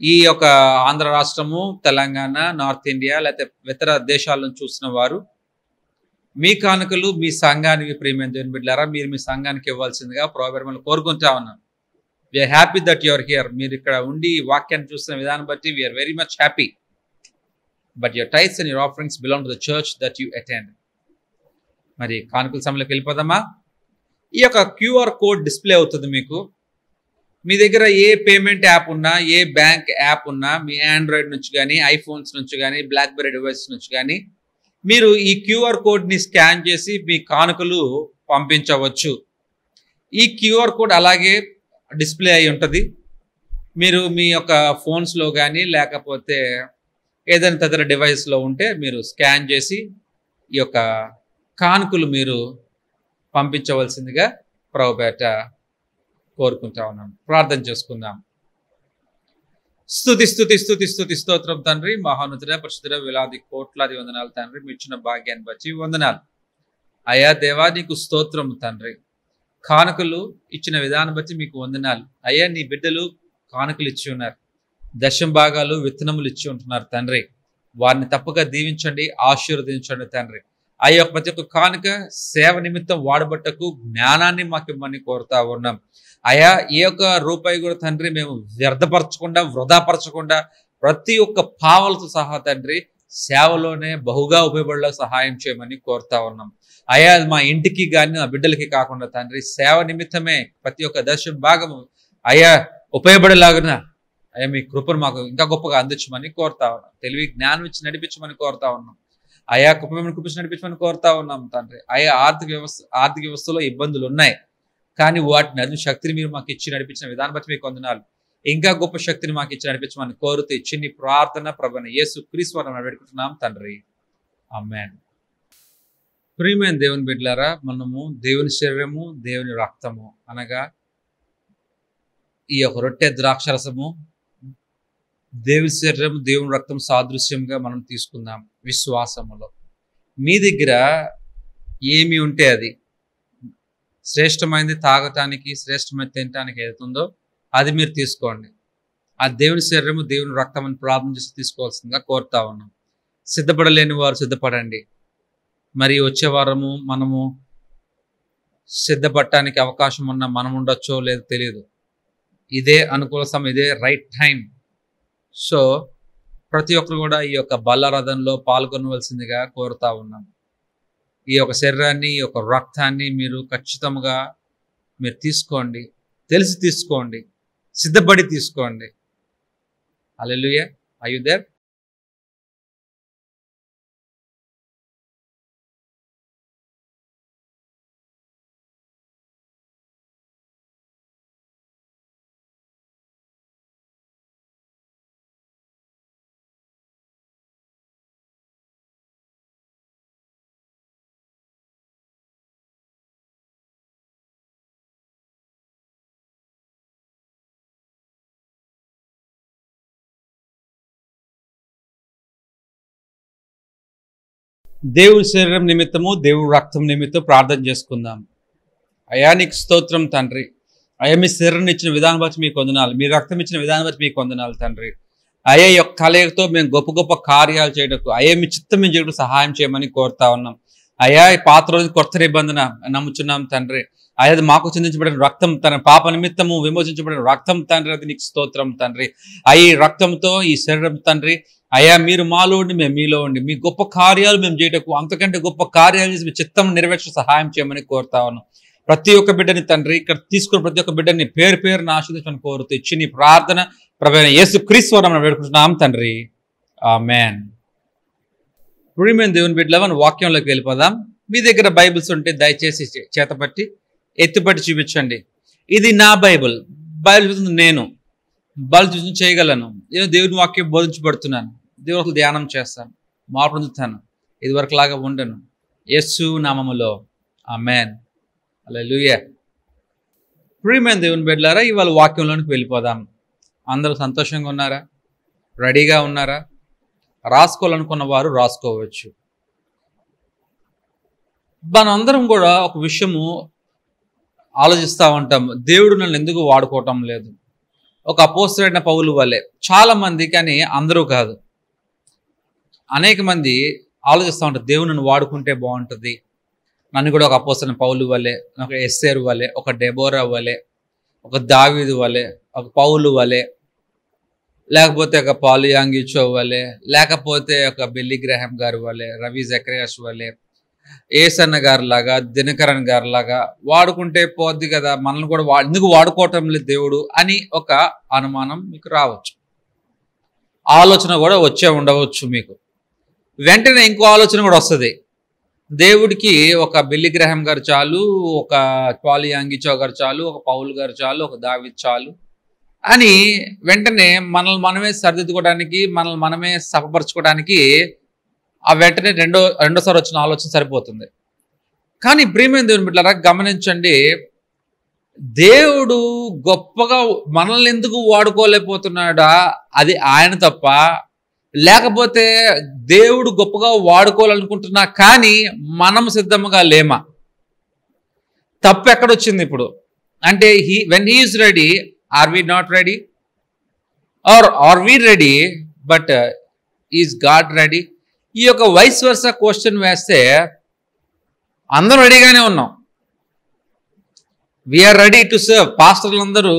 ఈ యొక్క ఆంధ్ర రాష్ట్రము తెలంగాణ నార్త్ ఇండియా లేకపోతే ఇతర దేశాలను చూసిన వారు మీ కానుకలు మీ సంఘానికి ప్రియమైన దేవుని బిడ్డారా మీరు మీ సంఘానికి ఇవ్వాల్సిందిగా ప్రోగ్రామ్లు కోరుకుంటా ఉన్నాం. We are happy that your here మీరు ఇక్కడ ఉండి వాక్యాన్ని చూసిన విధానం బట్టి we are very much happy but your tithes and your offerings belong to the church that you attend మరి కానుకల సమయంలోకి వెళ్ళిపోదామా? ఈ యొక్క క్యూఆర్ కోడ్ డిస్ప్లే అవుతుంది మీకు. మీ దగ్గర ఏ పేమెంట్ యాప్ ఉన్నా ఏ బ్యాంక్ యాప్ ఉన్నా మీ ఆండ్రాయిడ్ నుంచి కానీ ఐఫోన్స్ నుంచి కానీ బ్లాక్బెర్రీ డివైస్ నుంచి కానీ మీరు ఈ క్యూఆర్ కోడ్ని స్కాన్ చేసి మీ కానుకలు పంపించవచ్చు. ఈ క్యూఆర్ కోడ్ అలాగే డిస్ప్లే అయి ఉంటుంది. మీరు మీ యొక్క ఫోన్స్లో కానీ లేకపోతే ఏదైనా తదితర డివైస్లో ఉంటే మీరు స్కాన్ చేసి ఈ యొక్క కానుకలు మీరు పంపించవలసిందిగా ప్రభుపేట కోరుకుంటా ఉన్నాం. ప్రార్థన చేసుకుందాం. స్థుతి స్థుతి స్థుతి స్థుతి స్తోత్రం తండ్రి. మహానుతుడ పరిశుద్ధుడ వేలాది కోట్లాది వందనాలు తండ్రి. మీ ఇచ్చిన భాగ్యాన్ని బట్టి వందనాలు. అయా దేవా నీకు స్తోత్రం తండ్రి. కానుకలు ఇచ్చిన విధానం బట్టి మీకు వందనాలు. అయ్యా నీ బిడ్డలు కానుకలు ఇచ్చి ఉన్నారు. దశం భాగాలు విత్తనములు ఇచ్చి ఉంటున్నారు తండ్రి. వారిని తప్పక దీవించండి ఆశీర్వదించండి తండ్రి. ఆ యొక్క ప్రతి ఒక్క కానుక సేవ నిమిత్తం వాడబట్టకు జ్ఞానాన్ని మాకు ఇవ్వమని కోరుతా ఉన్నాం. అయా ఏ యొక్క రూపాయి కూడా తండ్రి మేము వ్యర్థపరచకుండా వృధాపరచకుండా ప్రతి ఒక్క పావలతో సహా తండ్రి సేవలోనే బహుగా ఉపయోగపడలో సహాయం చేయమని కోరుతా ఉన్నాం. అయా మా ఇంటికి కానీ మా బిడ్డలకి కాకుండా తండ్రి సేవ నిమిత్తమే ప్రతి ఒక్క దశ భాగము అయా ఉపయోగపడేలాగా అయ్యా మీ కృపను మాకు ఇంకా గొప్పగా అందించమని కోరుతా ఉన్నాం. తెలివి జ్ఞానం ఇచ్చి నడిపించమని కోరుతా ఉన్నాం. ఆయా మిమ్మల్ని కృపించి నడిపించమని కోరుతా ఉన్నాం తండ్రి. ఆయా ఆర్థిక వ్యవస్థ ఆర్థిక వ్యవస్థలో ఇబ్బందులు ఉన్నాయి. కానీ వాటిని అది శక్తిని మీరు మాకు ఇచ్చి నడిపించిన విధానం బట్టి మీకు వందనాలు. ఇంకా గొప్ప శక్తిని మాకు ఇచ్చి నడిపించమని కోరుతూ చిన్ని ప్రార్థన ప్రభన యేసు క్రీశ్వరం నడిపెట్టుకుంటున్నాం తండ్రి. అమ్మాన్ ప్రియమైన దేవుని బిడ్డలారా మనము దేవుని శరీరము దేవుని రక్తము అనగా ఈ యొక్క రొట్టె ద్రాక్షరసము దేవుని శరీరం దేవుని రక్తం సాదృశ్యంగా మనం తీసుకుందాం విశ్వాసములో. మీ దగ్గర ఏమి ఉంటే అది? శ్రేష్టమైనది తాగటానికి శ్రేష్టమైనది తినటానికి ఏదైతుందో అది మీరు తీసుకోండి. ఆ దేవుని శరీరము దేవుని రక్తం అని ప్రార్థన చేసి తీసుకోవాల్సిందిగా కోరుతా ఉన్నాం. సిద్ధపడలేని వారు సిద్ధపడండి. మరి వచ్చే వారము మనము సిద్ధపడటానికి అవకాశం ఉన్న మనం ఉండొచ్చో లేదో తెలియదు ఇదే అనుకూల సమయం ఇదే రైట్ టైం సో ప్రతి ఒక్కరు కూడా ఈ యొక్క బల్లరథంలో పాల్గొనవలసిందిగా కోరుతా ఉన్నాం ఈ యొక్క శరీరాన్ని ఈ యొక్క రక్తాన్ని మీరు ఖచ్చితంగా మీరు తీసుకోండి. తెలిసి తీసుకోండి. సిద్ధపడి తీసుకోండి. అలెలుయ ఐ దేవుడి శరీరం నిమిత్తము దేవుడి రక్తం నిమిత్తం ప్రార్థన చేసుకుందాం. అయా నీకు స్తోత్రం తండ్రి. అయ్యా మీ శరీరం ఇచ్చిన విధానం బట్టి మీకు వందనాలు. మీ రక్తం ఇచ్చిన విధానం బట్టి మీకు వందనాలు తండ్రి. అయ్యా యొక్క కలయికతో మేము గొప్ప గొప్ప కార్యాలు చేయటకు అయ్యా మీ చిత్తం మేము చేయడం సహాయం చేయమని కోరుతా ఉన్నాం. అయ్యా ఈ పాత రోజు కొత్త నిబంధన నమ్ముచున్నాం తండ్రి. అయ్యా మాకు చెందించబడిన రక్తం తన పాప నిమిత్తము విమోచించబడిన రక్తం తండ్రి అది నీకు స్తోత్రం తండ్రి. అయ్యి రక్తంతో ఈ శరీరం తండ్రి. అయ్యా మీరు మాలో ఉండి మేము మీలో ఉండి మీ గొప్ప కార్యాలు మేము చేయటకు అంతకంటే గొప్ప కార్యాలు చేసి మీ చిత్తం నెరవేర్చ సహాయం చేయమని కోరుతా ఉన్నాం. ప్రతి ఒక్క బిడ్డని తండ్రి ఇక్కడ తీసుకున్న ప్రతి ఒక్క బిడ్డని పేరు పేరుని ఆశీర్వదించమని కోరుతూ ఇచ్చి నీ ప్రార్థన ప్రభైన యేసు క్రీశ్వరం వేడుకుంటున్నాం తండ్రి. ఆ మ్యాన్ ఇప్పుడు మేము దేవుని బిడ్డల వాక్యంలోకి వెళ్ళిపోదాం. మీ దగ్గర బైబిల్స్ ఉంటే దయచేసి చే- చేతపట్టి ఎత్తుపట్టి చూపించండి. ఇది నా బైబిల్. బైబిల్ చూస్తుంది నేను. బైబిల్ చూసి చేయగలను. నేను దేవుని వాక్యం బోధించబడుతున్నాను. దేవుడు ధ్యానం చేస్తాను. మార్పు పొందుతాను. ఇదివరకు లాగా ఉండను. యస్సు నామములో. ఆ మ్యాన్ అలా లూయ ప్రియమైన దేవుని బిడ్డలారా ఇవాళ వాక్యంలోనికి వెళ్ళిపోదాం. అందరూ సంతోషంగా ఉన్నారా? రెడీగా ఉన్నారా? రాసుకోవాలనుకున్న వారు రాసుకోవచ్చు. మనందరం కూడా ఒక విషయము ఆలోచిస్తూ ఉంటాం దేవుడు నన్ను ఎందుకు వాడుకోవటం లేదు? ఒక అపోస్తుడైన పౌలు వల్లే చాలామంది కానీ అందరూ కాదు. అనేక మంది ఆలోచిస్తూ ఉంటారు దేవుడు నన్ను వాడుకుంటే బాగుంటుంది. నన్ను కూడా ఒక అపోస్తున్న పౌలు వల్లే ఒక ఎస్ఏర్ వలె ఒక డెబోరా వలె ఒక దావీదు వలె ఒక పౌలు వలె లేకపోతే ఒక పాలియాంగిచో వలె లేకపోతే ఒక బెల్లి గ్రహం గారు వలె రవి జక్రయాస్ వలె ఏసన్న గారి లాగా దినకరణ్ గారి లాగా వాడుకుంటే పోద్ది కదా మనల్ని కూడా వా ఎందుకు వాడుకోవటం లేదు దేవుడు అని ఒక అనుమానం మీకు రావచ్చు. ఆలోచన కూడా వచ్చే ఉండవచ్చు మీకు. వెంటనే ఇంకో ఆలోచన కూడా వస్తుంది. దేవుడికి ఒక బిల్లి గ్రహం గారు చాలు ఒక పాలియాంగిచో గారు చాలు ఒక పౌల్ గారు చాలు ఒక దావిద్ చాలు అని వెంటనే మనల్ని మనమే సరిదిద్దుకోవడానికి మనల్ని మనమే సఫపరచుకోవడానికి ఆ వెంటనే రెండో రెండోసారి వచ్చిన ఆలోచన సరిపోతుంది. కానీ ప్రియమైన దేవుని బిడ్డారా గమనించండి దేవుడు గొప్పగా మనల్ని ఎందుకు వాడుకోలేకపోతున్నాడా? అది ఆయన తప్ప. లేకపోతే దేవుడు గొప్పగా వాడుకోవాలనుకుంటున్నా కానీ మనం సిద్ధంగా లేమా? తప్పు ఎక్కడొచ్చింది ఇప్పుడు? అంటే he when he is ready are we not ready are are we ready but is God ready ఈ యొక్క వైస్ వర్స క్వశ్చన్ వేస్తే అందరూ రెడీగానే ఉన్నాం. వీఆర్ రెడీ టు సర్వ్ పాస్టర్లు అందరూ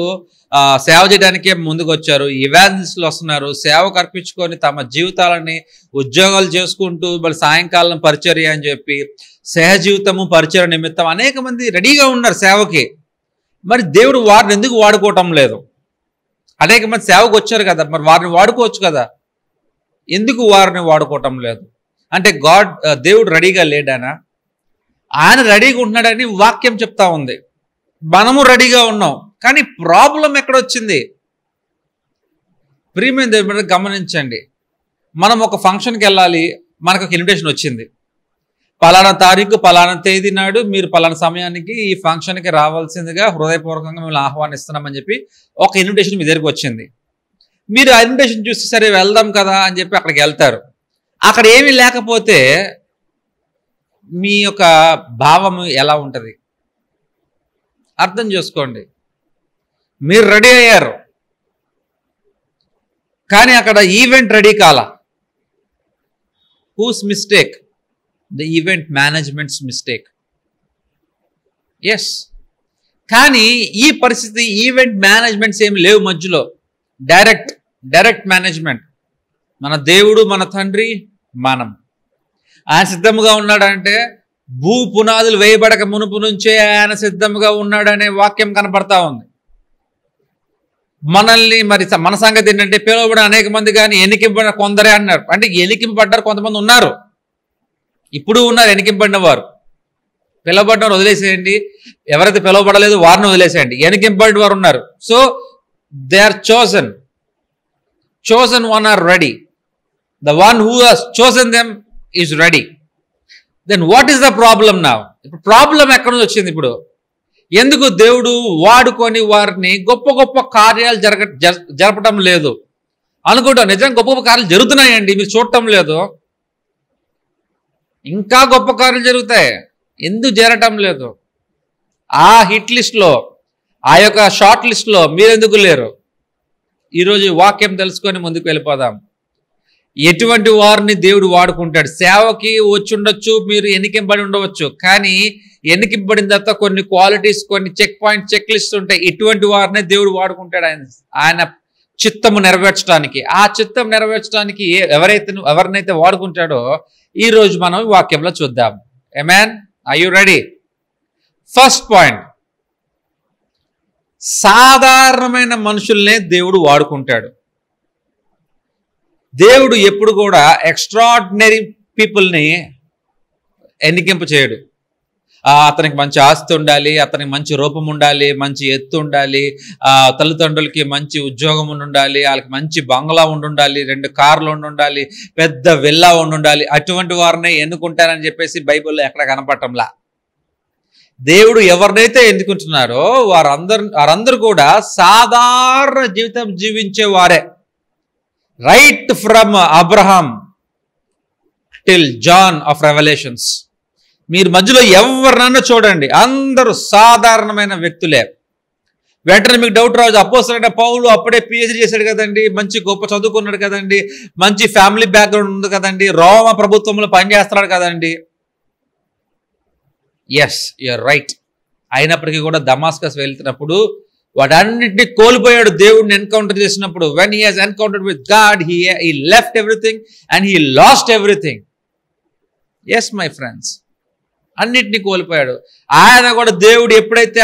సేవ చేయడానికే ముందుకు వచ్చారు ఇవాంజలిస్టులు వస్తున్నారు. సేవకు అర్పించుకొని తమ జీవితాలని ఉద్యోగాలు చేసుకుంటూ మరి సాయంకాలం పరిచర్య అని చెప్పి సహజీవితము పరిచయ నిమిత్తం అనేక మంది రెడీగా ఉన్నారు సేవకి. మరి దేవుడు వారిని ఎందుకు వాడుకోవటం లేదు? అనేక మంది సేవకు వచ్చారు కదా. మరి వారిని వాడుకోవచ్చు కదా. ఎందుకు వారిని వాడుకోవటం లేదు? అంటే గాడ్ దేవుడు రెడీగా లేడానా? ఆయన రెడీగా ఉంటున్నాడని వాక్యం చెప్తా ఉంది. మనము రెడీగా ఉన్నాం. కానీ ప్రాబ్లం ఎక్కడొచ్చింది? ప్రీమియం దేవుడు గమనించండి. మనం ఒక ఫంక్షన్కి వెళ్ళాలి మనకు ఒక ఇన్విటేషన్ వచ్చింది. పలానా తారీఖు పలానా తేదీ నాడు మీరు పలానా సమయానికి ఈ ఫంక్షన్కి రావాల్సిందిగా హృదయపూర్వకంగా మిమ్మల్ని ఆహ్వానిస్తున్నామని చెప్పి ఒక ఇన్విటేషన్ మీ దగ్గరికి వచ్చింది. మీరు ఆ ఇన్విటేషన్ చూసి సరే వెళ్దాం కదా అని చెప్పి అక్కడికి వెళ్తారు. అక్కడ ఏమీ లేకపోతే మీ యొక్క భావము ఎలా ఉంటుంది? అర్థం చేసుకోండి. మీరు రెడీ అయ్యారు. కానీ అక్కడ ఈవెంట్ రెడీ కాల. Whose mistake the event management's mistake yes కానీ ఈ పరిస్థితి ఈవెంట్ మేనేజ్మెంట్స్ ఏమి లేవు మధ్యలో. Direct direct management. మన దేవుడు మన తండ్రి మనం. ఆయన సిద్ధంగా ఉన్నాడంటే భూ పునాదులు వేయబడక మునుపు నుంచే ఆయన సిద్ధంగా ఉన్నాడనే వాక్యం కనపడతా ఉంది. మనల్ని మరి మన సంగతి ఏంటంటే పిలువబడిన అనేక మంది కానీ ఎనికింపడిన కొందరే అన్నారు. అంటే ఎనికింపడ్డారు కొంతమంది ఉన్నారు. ఇప్పుడు ఉన్నారు ఎనికింపడిన వారు. పిలవబడిన వారు వదిలేసేయండి. ఎవరైతే పిలవబడలేదు వారిని వదిలేసేయండి. ఎనికింపడిన వారు ఉన్నారు. So they are chosen chosen one are ready the one who has chosen them is ready then what is the problem నా ఇప్పుడు ప్రాబ్లం ఎక్కడ నుంచి వచ్చింది ఇప్పుడు? ఎందుకు దేవుడు వాడుకొని వారిని గొప్ప గొప్ప కార్యాలు జరగ జర- జరపటం లేదు? అనుకుంటా నిజంగా గొప్ప గొప్ప కార్యాలు జరుగుతున్నాయండి మీరు చూడటం లేదు. ఇంకా గొప్ప కార్యాలు జరుగుతాయి. ఎందుకు జరగటం లేదు? ఆ హిట్ లిస్ట్లో ఆ యొక్క షార్ట్ లిస్ట్లో మీరెందుకు లేరు? ఈరోజు వాక్యం తెలుసుకొని ముందుకు వెళ్ళిపోదాం. ఎటువంటి వారిని దేవుడు వాడుకుంటాడు? సేవకి వచ్చి ఉండొచ్చు మీరు ఎన్నికింపడి ఉండవచ్చు. కానీ ఎన్నికింపడిన తర్వాత కొన్ని క్వాలిటీస్ కొన్ని చెక్ పాయింట్ చెక్ లిస్ట్ ఉంటాయి. ఇటువంటి వారినే దేవుడు వాడుకుంటాడు? ఆయన ఆయన చిత్తము నెరవేర్చడానికి. ఆ చిత్తం నెరవేర్చడానికి ఎవరైతే ఎవరినైతే వాడుకుంటాడో ఈ రోజు మనం వాక్యంలో చూద్దాం. ఎమాన్ I you ready first point సాధారణమైన మనుషుల్నే దేవుడు వాడుకుంటాడు. దేవుడు ఎప్పుడు కూడా ఎక్స్ట్రాడినరీ పీపుల్ని ఎన్నికింప చేయడు. అతనికి మంచి ఆస్తి ఉండాలి అతనికి మంచి రూపం ఉండాలి మంచి ఎత్తు ఉండాలి తల్లిదండ్రులకి మంచి ఉద్యోగం ఉండి ఉండాలి వాళ్ళకి మంచి బంగ్లా ఉండి ఉండాలి రెండు కార్లు ఉండి ఉండాలి పెద్ద విల్లా ఉండి ఉండాలి అటువంటి వారిని ఎన్నుకుంటారని చెప్పేసి బైబిల్లో ఎక్కడ కనపడటంలా. దేవుడు ఎవరినైతే ఎన్నుకుంటున్నారో వారందరు వారందరూ కూడా సాధారణ జీవితం జీవించే వారే. Right from Abraham till John of revolutions మీరు మధ్యలో ఎవరినన్నా చూడండి. అందరూ సాధారణమైన వ్యక్తులే. వెంటనే మీకు డౌట్ రావచ్చు అపోసరైన పౌలు అప్పుడే పిహెచ్డి చేశాడు కదండి. మంచి గొప్ప చదువుకున్నాడు కదండి. మంచి ఫ్యామిలీ బ్యాక్గ్రౌండ్ ఉంది కదండి. రోమ ప్రభుత్వంలో పనిచేస్తున్నాడు కదండి. ఎస్ యుర్ రైట్ అయినప్పటికీ కూడా దమాస్కస్ వెళ్తున్నప్పుడు వాటన్నింటినీ కోల్పోయాడు దేవుడిని ఎన్కౌంటర్ చేసినప్పుడు. When he has encounter with God he he left everything and he lost everything yes my friends అన్నిటినీ కోల్పోయాడు. ఆయన కూడా దేవుడు ఎప్పుడైతే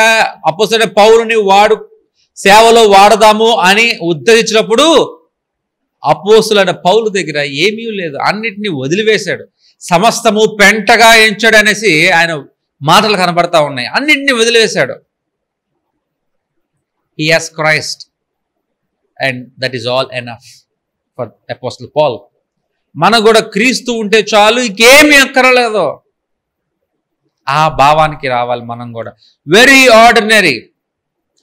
అపోసైన పౌరుని వాడు సేవలో వాడదాము అని ఉద్ధరించినప్పుడు అపోసులైన పౌలు దగ్గర ఏమీ లేదు. అన్నిటినీ వదిలివేశాడు. సమస్తము పెంటగా ఎంచాడు అనేసి ఆయన మాటలు కనబడతా ఉన్నాయి. అన్నింటినీ వదిలివేశాడు he has Christ and that is all enough for apostle Paul మనకు కూడా క్రీస్తు ఉంటే చాలు ఇంకేమీ అక్కరలేదు. ఆ భావానికి రావాలి మనం కూడా. వెరీ ఆర్డినరీ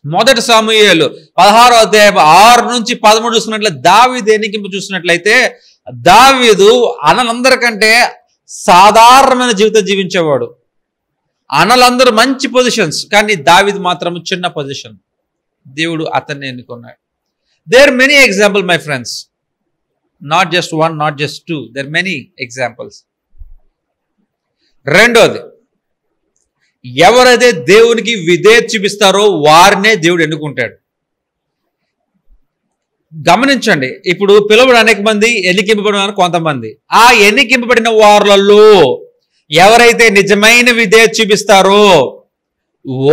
మొదటి సమూహలు పదహారో అధ్యాయం ఆరు నుంచి పదమూడు చూసుకున్నట్లయితే దావి దేనికింపు చూసినట్లయితే దావీదు అనందరికంటే సాధారణమైన జీవితం జీవించేవాడు. అనలందరూ మంచి పొజిషన్స్ కానీ దావిది మాత్రం చిన్న పొజిషన్ దేవుడు అతన్ని ఎన్నుకున్నాడు. There many example my friends not just one not just two there many examples రెండోది ఎవరైతే దేవునికి విధేయత చూపిస్తారో వారినే దేవుడు ఎన్నుకుంటాడు. గమనించండి ఇప్పుడు పిలువడు అనేక మంది ఎన్నికింపబడిన కొంతమంది. ఆ ఎన్నికింపబడిన వారులలో ఎవరైతే నిజమైన విధేయ చూపిస్తారో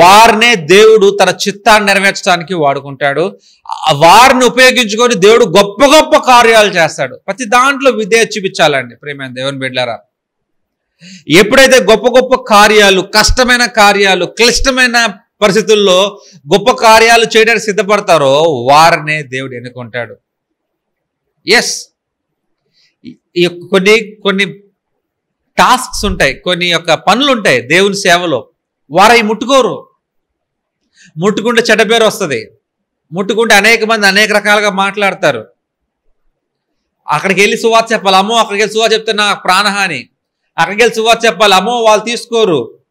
వారినే దేవుడు తన చిత్తాన్ని నెరవేర్చడానికి వాడుకుంటాడు. వారిని ఉపయోగించుకొని దేవుడు గొప్ప గొప్ప కార్యాలు చేస్తాడు. ప్రతి దాంట్లో విధేయ చూపించాలండి ప్రేమైన దేవుని బిడ్డారా ఎప్పుడైతే గొప్ప గొప్ప కార్యాలు కష్టమైన కార్యాలు క్లిష్టమైన పరిస్థితుల్లో గొప్ప కార్యాలు చేయడానికి సిద్ధపడతారో వారినే దేవుడు ఎన్నుకుంటాడు. ఎస్ కొన్ని కొన్ని టాస్క్స్ ఉంటాయి కొన్ని యొక్క పనులు ఉంటాయి దేవుని సేవలో. వారు అవి ముట్టుకోరు. ముట్టుకుంటే చెడ్డ పేరు వస్తుంది. ముట్టుకుంటే అనేక మంది అనేక రకాలుగా మాట్లాడతారు. అక్కడికి వెళ్ళి సువాత చెప్పాలి అమ్మో అక్కడికి వెళ్ళి సువాత చెప్తే నా ప్రాణహాని. అక్కడికి వెళ్ళి సువాత చెప్పాలి అమ్మో వాళ్ళు తీసుకోరు.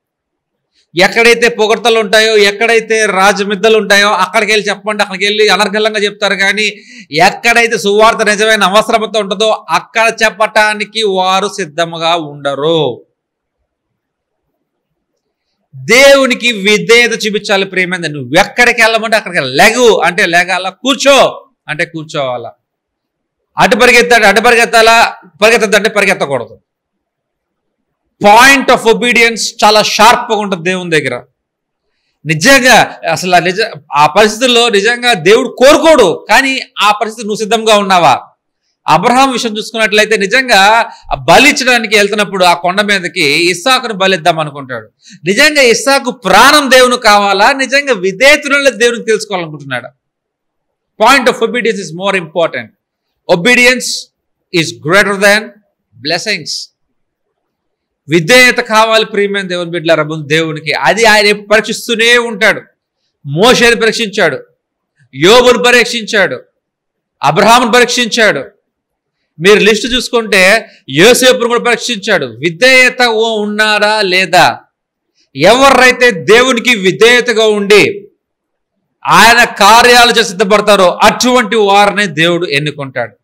ఎక్కడైతే పొగడ్తలు ఉంటాయో ఎక్కడైతే రాజమిద్దలు ఉంటాయో అక్కడికి వెళ్ళి చెప్పండి అక్కడికి వెళ్ళి అనర్గళంగా చెప్తారు. కానీ ఎక్కడైతే సువార్త నిజమైన అవసరమత ఉంటుందో అక్కడ చెప్పటానికి వారు సిద్ధముగా ఉండరు. దేవునికి విధేయత చూపించాలి ప్రేమైంది నువ్వు ఎక్కడికి వెళ్ళమంటే అక్కడికి లెగు. అంటే లెగాల కూర్చో. అంటే కూర్చోవాలా. అటు పరిగెత్తాడు అటు పరిగెత్తాలా? పరిగెత్తద్దంటే పరిగెత్తకూడదు. పాయింట్ ఆఫ్ ఒబీడియన్స్ చాలా షార్ప్గా ఉంటుంది దేవుని దగ్గర. నిజంగా అసలు ఆ నిజ ఆ పరిస్థితుల్లో నిజంగా దేవుడు కోరుకోడు కానీ ఆ పరిస్థితి నువ్వు సిద్ధంగా ఉన్నావా? అబ్రహాం విషయం చూసుకున్నట్లయితే నిజంగా బలిచ్చడానికి బలి ఇచ్చడానికి వెళ్తున్నప్పుడు ఆ కొండ మీదకి ఇస్సాకును బలిద్దాం అనుకుంటాడు. నిజంగా ఇస్సాకు ప్రాణం దేవుని కావాలా? నిజంగా విధేతులలో దేవునికి తెలుసుకోవాలనుకుంటున్నాడు? Point of obedience is more important. Obedience is greater than blessings. విధేయత కావాలి ప్రియమైన దేవుని బిడ్డల ముందు దేవునికి. అది ఆయన పరీక్షిస్తూనే ఉంటాడు. మోషని పరీక్షించాడు. యోగును పరీక్షించాడు. అబ్రహామును పరీక్షించాడు. మీరు లిస్ట్ చూసుకుంటే యోసేపును కూడా పరీక్షించాడు. విధేయత ఓ ఉన్నారా లేదా? ఎవరైతే దేవునికి విధేయతగా ఉండి ఆయన కార్యాలు చేసి సిద్ధపడతారో అటువంటి వారిని దేవుడు ఎన్నుకుంటాడు.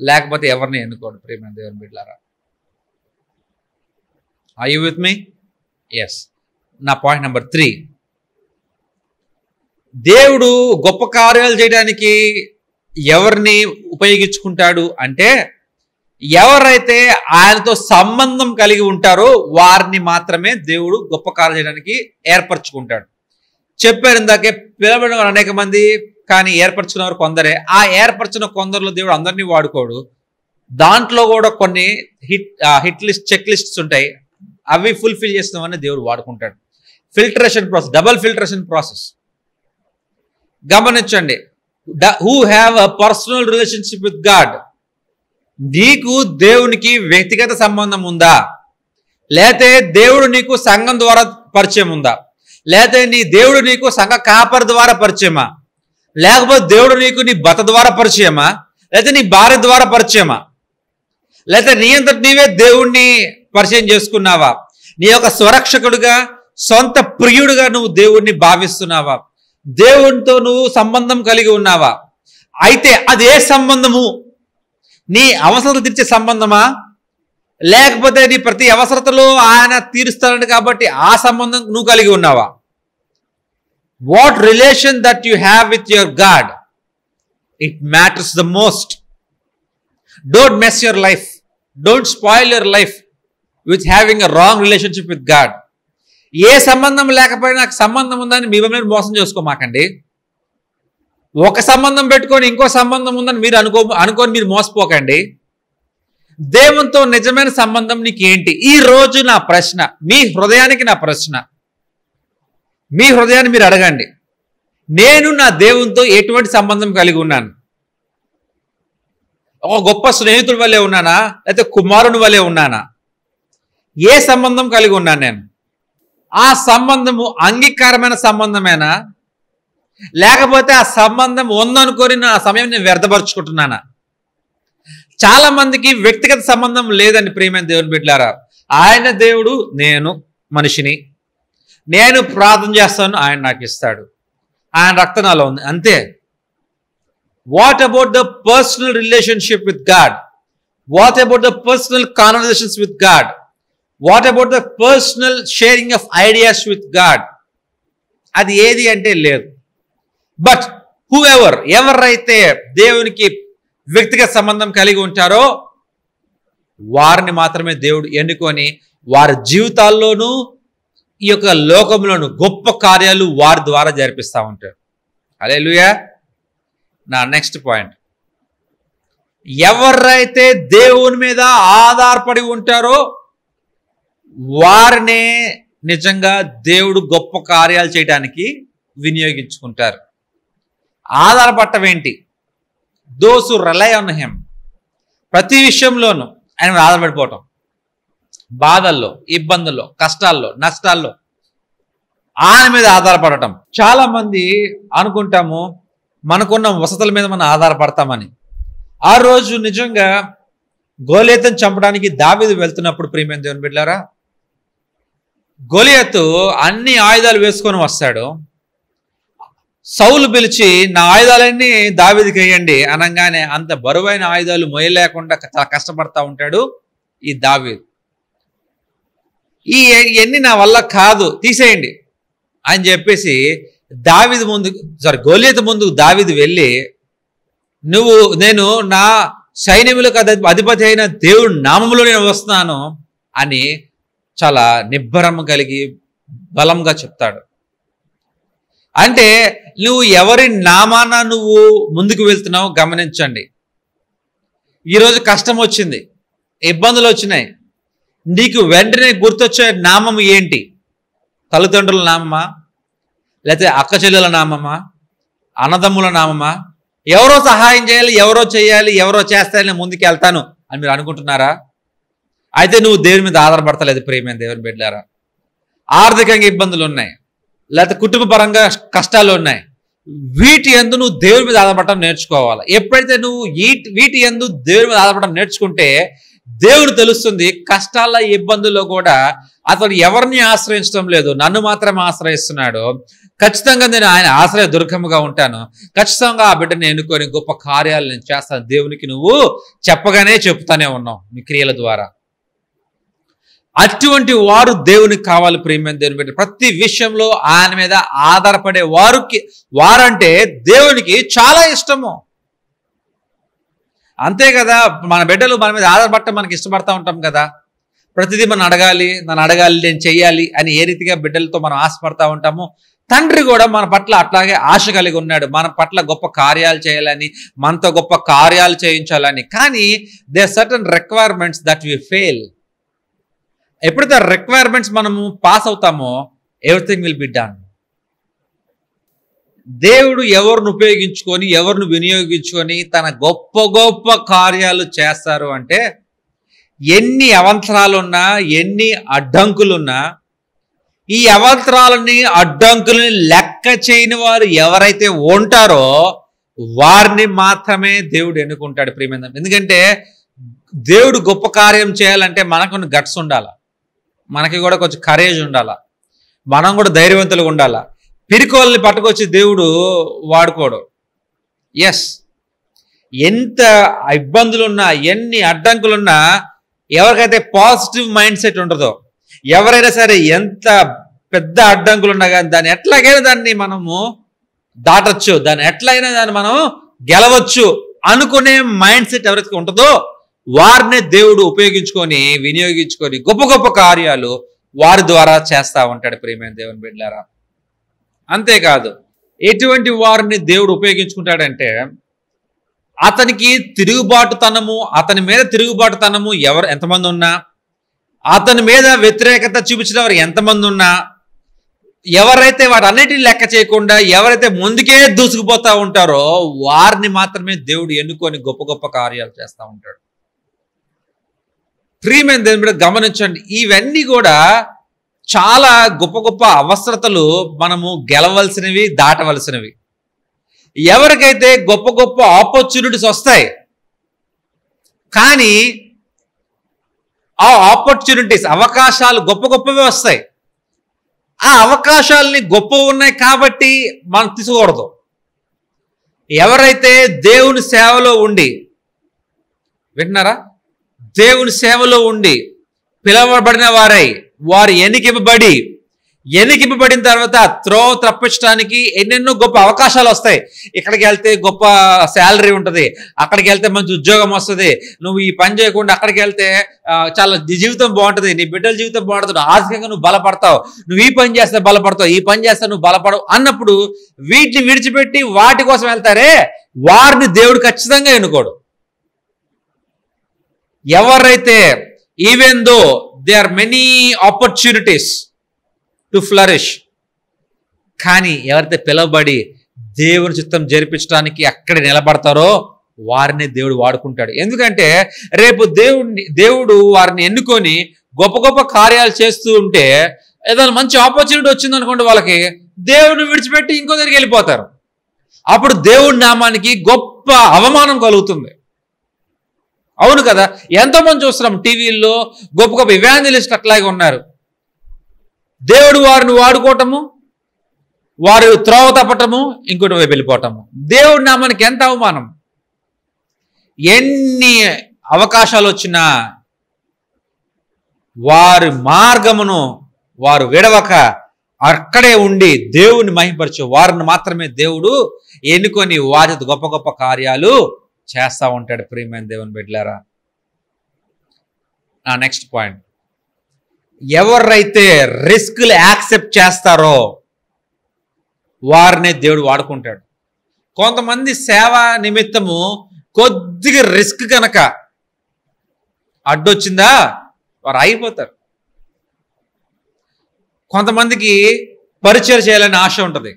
లేకపోతే ఎవరిని ఎన్నుకోడు ప్రేమ దేవుని బిడ్డారా I you with me yes నా పాయింట్ నెంబర్ త్రీ దేవుడు గొప్ప కార్యాలు చేయడానికి ఎవరిని ఉపయోగించుకుంటాడు అంటే ఎవరైతే ఆయనతో సంబంధం కలిగి ఉంటారో వారిని మాత్రమే దేవుడు గొప్ప కార్యం చేయడానికి ఏర్పరచుకుంటాడు. చెప్పారు ఇందాకే పిలవడం అనేక మంది కానీ ఏర్పరచుకున్నవారు కొందరే. ఆ ఏర్పరచిన కొందరిలో దేవుడు అందరినీ వాడుకోడు. దాంట్లో కూడా కొన్ని hit hit list check lists ఉంటాయి. అవి ఫుల్ఫిల్ చేసినవన్నీ దేవుడు వాడుకుంటాడు. Filtration process double filtration process గమనించండి. Who have a personal relationship with God నీకు దేవునికి వ్యక్తిగత సంబంధం ఉందా? లేతే దేవుడు నీకు సంఘం ద్వారా పరిచయం ఉందా? లేతే నీ దేవుడు నీకు సంఘ కాపర్ ద్వారా పరిచయమా? లేకపోతే దేవుడు నీకు నీ భర్త ద్వారా పరిచయమా? లేకపోతే నీ భార్య ద్వారా పరిచయమా? లేకపోతే నీ అంతటి నీవే దేవుణ్ణి పరిచయం చేసుకున్నావా? నీ యొక్క స్వరక్షకుడుగా సొంత ప్రియుడుగా నువ్వు దేవుణ్ణి భావిస్తున్నావా? దేవునితో నువ్వు సంబంధం కలిగి ఉన్నావా? అయితే అది ఏ సంబంధము? నీ అవసరత తీర్చే సంబంధమా? లేకపోతే నీ ప్రతి అవసరతలో ఆయన తీరుస్తాడు కాబట్టి ఆ సంబంధం నువ్వు కలిగి ఉన్నావా? What relation that you have with your God it matters the most don't mess your life don't spoil your life with having a wrong relationship with God ఏ సంబంధం లేకపోయినా నాకు సంబంధం ఉందని మీ మీద మోసం చేసుకోమాకండి ఒక సంబంధం పెట్టుకొని ఇంకో సంబంధం ఉందని మీరు అనుకో అనుకొని మీరు మోసపోకండి. దేవునితో నిజమైన సంబంధం నీకు ఏంటి ఈ రోజు నా ప్రశ్న మీ హృదయానికి నా ప్రశ్న. మీ హృదయాన్ని మీరు అడగండి. నేను నా దేవునితో ఎటువంటి సంబంధం కలిగి ఉన్నాను? ఒక గొప్ప స్నేహితుడి వల్లే ఉన్నానా? లేకపోతే కుమారుని వల్లే ఉన్నానా? ఏ సంబంధం కలిగి ఉన్నాను నేను? ఆ సంబంధము అంగీకారమైన సంబంధమేనా? లేకపోతే ఆ సంబంధం ఉందనుకొని నా సమయం నేను వ్యర్థపరుచుకుంటున్నానా? చాలా మందికి వ్యక్తిగత సంబంధం లేదండి ప్రియమైన దేవుని బిడ్డారా ఆయన దేవుడు నేను మనిషిని. నేను ప్రార్థన చేస్తాను ఆయన నాకు ఇస్తాడు. ఆయన రక్త నాలో ఉంది. అంతే. What about the personal relationship with God what about the personal conversations with God what about the personal sharing of ideas with God అది ఏది అంటే లేదు. బట్ హూ ఎవర్ ఎవరైతే దేవునికి వ్యక్తిగత సంబంధం కలిగి ఉంటారో వారిని మాత్రమే దేవుడు ఎన్నుకొని వారి జీవితాల్లోనూ ఈ యొక్క లోకంలోను గొప్ప కార్యాలు వారి ద్వారా జరిపిస్తూ ఉంటారు అదే నా నెక్స్ట్ పాయింట్ ఎవరైతే దేవుని మీద ఆధారపడి ఉంటారో వారినే నిజంగా దేవుడు గొప్ప కార్యాలు చేయడానికి వినియోగించుకుంటారు. ఆధారపడటం ఏంటి? దోసు రిలై ఆన్ హిమ్ ప్రతి విషయంలోనూ ఆయన ఆధారపడిపోవటం. బాధల్లో ఇబ్బందుల్లో కష్టాల్లో నష్టాల్లో ఆయన మీద ఆధారపడటం. చాలా మంది అనుకుంటాము మనకున్న వసతుల మీద మనం ఆధారపడతామని. ఆ రోజు నిజంగా గోలేతను చంపడానికి దావీదు వెళ్తున్నప్పుడు ప్రియమైన దేవుని బిడ్డారా గోలియతు అన్ని ఆయుధాలు వేసుకొని వస్తాడు. సౌలు పిలిచి నా ఆయుధాలన్నీ దావిదికి వేయండి. అనగానే అంత బరువైన ఆయుధాలు మొయ్యలేకుండా చాలా కష్టపడతా ఉంటాడు ఈ దావీదు. ఈ ఇవన్నీ నా వల్ల కాదు తీసేయండి అని చెప్పేసి దావిది ముందు సారీ గోలియత ముందు దావిది వెళ్ళి నువ్వు నేను నా సైన్యములకు అధి- అధిపతి అయిన దేవుడి నామములో నేను వస్తున్నాను అని చాలా నిబ్బరం కలిగి బలంగా చెప్తాడు. అంటే నువ్వు ఎవరి నామాన నువ్వు ముందుకు వెళ్తున్నావు గమనించండి. ఈరోజు కష్టం వచ్చింది ఇబ్బందులు వచ్చినాయి. నీకు వెంటనే గుర్తొచ్చే నామం ఏంటి? తల్లిదండ్రుల నామమా? లేకపోతే అక్క చెల్లెల నామమా? అన్నదమ్ముల నామమా? ఎవరో సహాయం చేయాలి ఎవరో చేయాలి ఎవరో చేస్తారని ముందుకు వెళ్తాను అని మీరు అనుకుంటున్నారా? అయితే నువ్వు దేవుని మీద ఆధారపడతలేదు ప్రేమైన దేవుని బిడ్డారా ఆర్థికంగా ఇబ్బందులు ఉన్నాయి. లేకపోతే కుటుంబ పరంగా కష్టాలు ఉన్నాయి. వీటి ఎందు నువ్వు దేవుని మీద ఆధారపడటం నేర్చుకోవాలి. ఎప్పుడైతే నువ్వు వీటి ఎందు దేవుని మీద ఆధారపడటం నేర్చుకుంటే దేవుడు తెలుస్తుంది కష్టాల ఇబ్బందుల్లో కూడా అతను ఎవరిని ఆశ్రయించడం లేదు. నన్ను మాత్రమే ఆశ్రయిస్తున్నాడు. ఖచ్చితంగా నేను ఆయన ఆశ్రయ దుర్గముగా ఉంటాను. ఖచ్చితంగా ఆ బిడ్డని ఎన్నుకొని గొప్ప కార్యాలు నేను చేస్తాను. దేవునికి నువ్వు చెప్పగానే చెప్తానే ఉన్నావు మీ క్రియల ద్వారా. అటువంటి వారు దేవునికి కావాలి ప్రేమ దేవుని బిడ్డ ప్రతి విషయంలో ఆయన మీద ఆధారపడే వారికి వారంటే దేవునికి చాలా ఇష్టము. అంతే కదా మన బిడ్డలు మన మీద ఆధారపడటం మనకి ఇష్టపడతా ఉంటాం కదా. ప్రతిదీ మనం అడగాలి నన్ను అడగాలి నేను చెయ్యాలి అని ఏ రీతిగా బిడ్డలతో మనం ఆశపడతా ఉంటామో. తండ్రి కూడా మన పట్ల అట్లాగే ఆశ కలిగి ఉన్నాడు. మన పట్ల గొప్ప కార్యాలు చేయాలని మనతో గొప్ప కార్యాలు చేయించాలని. కానీ they certain requirements that we fail ఎప్పుడైతే రిక్వైర్మెంట్స్ మనము పాస్ అవుతామో ఎవ్రీథింగ్ విల్ బి డన్ దేవుడు ఎవరిని ఉపయోగించుకొని ఎవరిని వినియోగించుకొని తన గొప్ప గొప్ప కార్యాలు చేస్తారు అంటే ఎన్ని అవంతరాలున్నా ఎన్ని అడ్డంకులున్నా ఈ అవంతరాలని అడ్డంకులని లెక్క చేయని వారు ఎవరైతే ఉంటారో వారిని మాత్రమే దేవుడు ఎన్నుకుంటాడు ప్రియమైన. ఎందుకంటే దేవుడు గొప్ప కార్యం చేయాలంటే మనకు గట్స్ ఉండాల. మనకి కూడా కొంచెం కరేజ్ ఉండాలా? మనం కూడా ధైర్యవంతులుగా ఉండాల? పిరికోళ్ళని పట్టుకొచ్చి దేవుడు వాడుకోడు. ఎస్ ఎంత ఇబ్బందులున్నా ఎన్ని అడ్డంకులున్నా ఎవరికైతే పాజిటివ్ మైండ్ సెట్ ఉండదో ఎవరైనా సరే ఎంత పెద్ద అడ్డంకులు ఉన్నా కానీ దాన్ని ఎట్లాగైనా దాన్ని మనము దాటచ్చు. దాన్ని ఎట్లయినా దాన్ని మనం గెలవచ్చు అనుకునే మైండ్ సెట్ ఎవరికి ఉంటుందో వారినే దేవుడు ఉపయోగించుకొని వినియోగించుకొని గొప్ప గొప్ప కార్యాలు వారి ద్వారా చేస్తా ఉంటాడు ప్రియమైన దేవుని బిడ్డారా అంతేకాదు ఎటువంటి వారిని దేవుడు ఉపయోగించుకుంటాడంటే అతనికి తిరుగుబాటుతనము అతని మీద తిరుగుబాటుతనము ఎవరు ఎంతమంది ఉన్నా అతని మీద వ్యతిరేకత చూపించిన వారు ఎంతమంది ఉన్నా ఎవరైతే వాటన్నిటిని లెక్క చేయకుండా ఎవరైతే ముందుకే దూసుకుపోతా ఉంటారో వారిని మాత్రమే దేవుడు ఎన్నుకొని గొప్ప గొప్ప కార్యాలు చేస్తూ ఉంటాడు. ప్రియమైన దేని మీద గమనించండి. ఇవన్నీ కూడా చాలా గొప్ప గొప్ప అవసరతలు మనము గెలవలసినవి దాటవలసినవి. ఎవరికైతే గొప్ప గొప్ప ఆపర్చునిటీస్ వస్తాయి కానీ ఆ ఆపర్చునిటీస్ అవకాశాలు గొప్ప గొప్పవి వస్తాయి. ఆ అవకాశాలని గొప్ప ఉన్నాయి కాబట్టి మనం తీసుకోకూడదు. ఎవరైతే దేవుని సేవలో ఉండి వింటున్నారా? దేవుని సేవలో ఉండి పిలవబడిన వారై వారు ఎన్నికింపబడి ఎన్నికింపబడిన తర్వాత త్రో తప్పించడానికి ఎన్నెన్నో గొప్ప అవకాశాలు వస్తాయి. ఇక్కడికి వెళ్తే గొప్ప శాలరీ ఉంటుంది అక్కడికి వెళ్తే మంచి ఉద్యోగం వస్తుంది నువ్వు ఈ పని చేయకుండా అక్కడికి వెళ్తే చాలా నీ జీవితం బాగుంటుంది నీ బిడ్డల జీవితం బాగుంటుంది ఆర్థికంగా నువ్వు బలపడతావు నువ్వు ఈ పని చేస్తే బలపడతావు ఈ పని చేస్తే నువ్వు బలపడవు అన్నప్పుడు వీటిని విడిచిపెట్టి వాటి కోసం వెళ్తారే వారిని దేవుడు ఖచ్చితంగా ఎన్నుకోడు. ఎవరైతే even though they are many opportunities to flourish కానీ ఎవరైతే పిలవబడి దేవుని చిత్తం జరిపించడానికి అక్కడ నిలబడతారో వారిని దేవుడు వాడుకుంటాడు. ఎందుకంటే రేపు దేవుడిని దేవుడు వారిని ఎన్నుకొని గొప్ప గొప్ప కార్యాలు చేస్తూ ఉంటే ఏదైనా మంచి ఆపర్చునిటీ వచ్చింది అనుకోండి వాళ్ళకి దేవుడిని విడిచిపెట్టి ఇంకో దగ్గరికి వెళ్ళిపోతారు. అప్పుడు దేవుడి నామానికి గొప్ప అవమానం కలుగుతుంది. అవును కదా? ఎంతోమంది చూస్తున్నాం టీవీల్లో గొప్ప గొప్ప ఇవాంజలిస్ట్ అట్లాగే ఉన్నారు. దేవుడు వారిని వాడుకోవటము వారు త్రోవ తప్పటము ఇంకోటి వైపు వెళ్ళిపోవటము. దేవుడి నామానికి ఎంత అవమానం? ఎన్ని అవకాశాలు వచ్చినా వారి మార్గమును వారు విడవక అక్కడే ఉండి దేవుని మహింపరచు. వారిని మాత్రమే దేవుడు ఎన్నుకొని వారి గొప్ప గొప్ప కార్యాలు చేస్తూ ఉంటాడు ప్రియమైన దేవుని బిడ్డలారా? నా నెక్స్ట్ పాయింట్ ఎవరైతే రిస్క్లు యాక్సెప్ట్ చేస్తారో వారినే దేవుడు వాడుకుంటాడు. కొంతమంది సేవ నిమిత్తము కొద్దిగా రిస్క్ కనుక అడ్డొచ్చిందా? వారు అయిపోతారు కొంతమందికి పరిచయం చేయాలని ఆశ ఉంటుంది.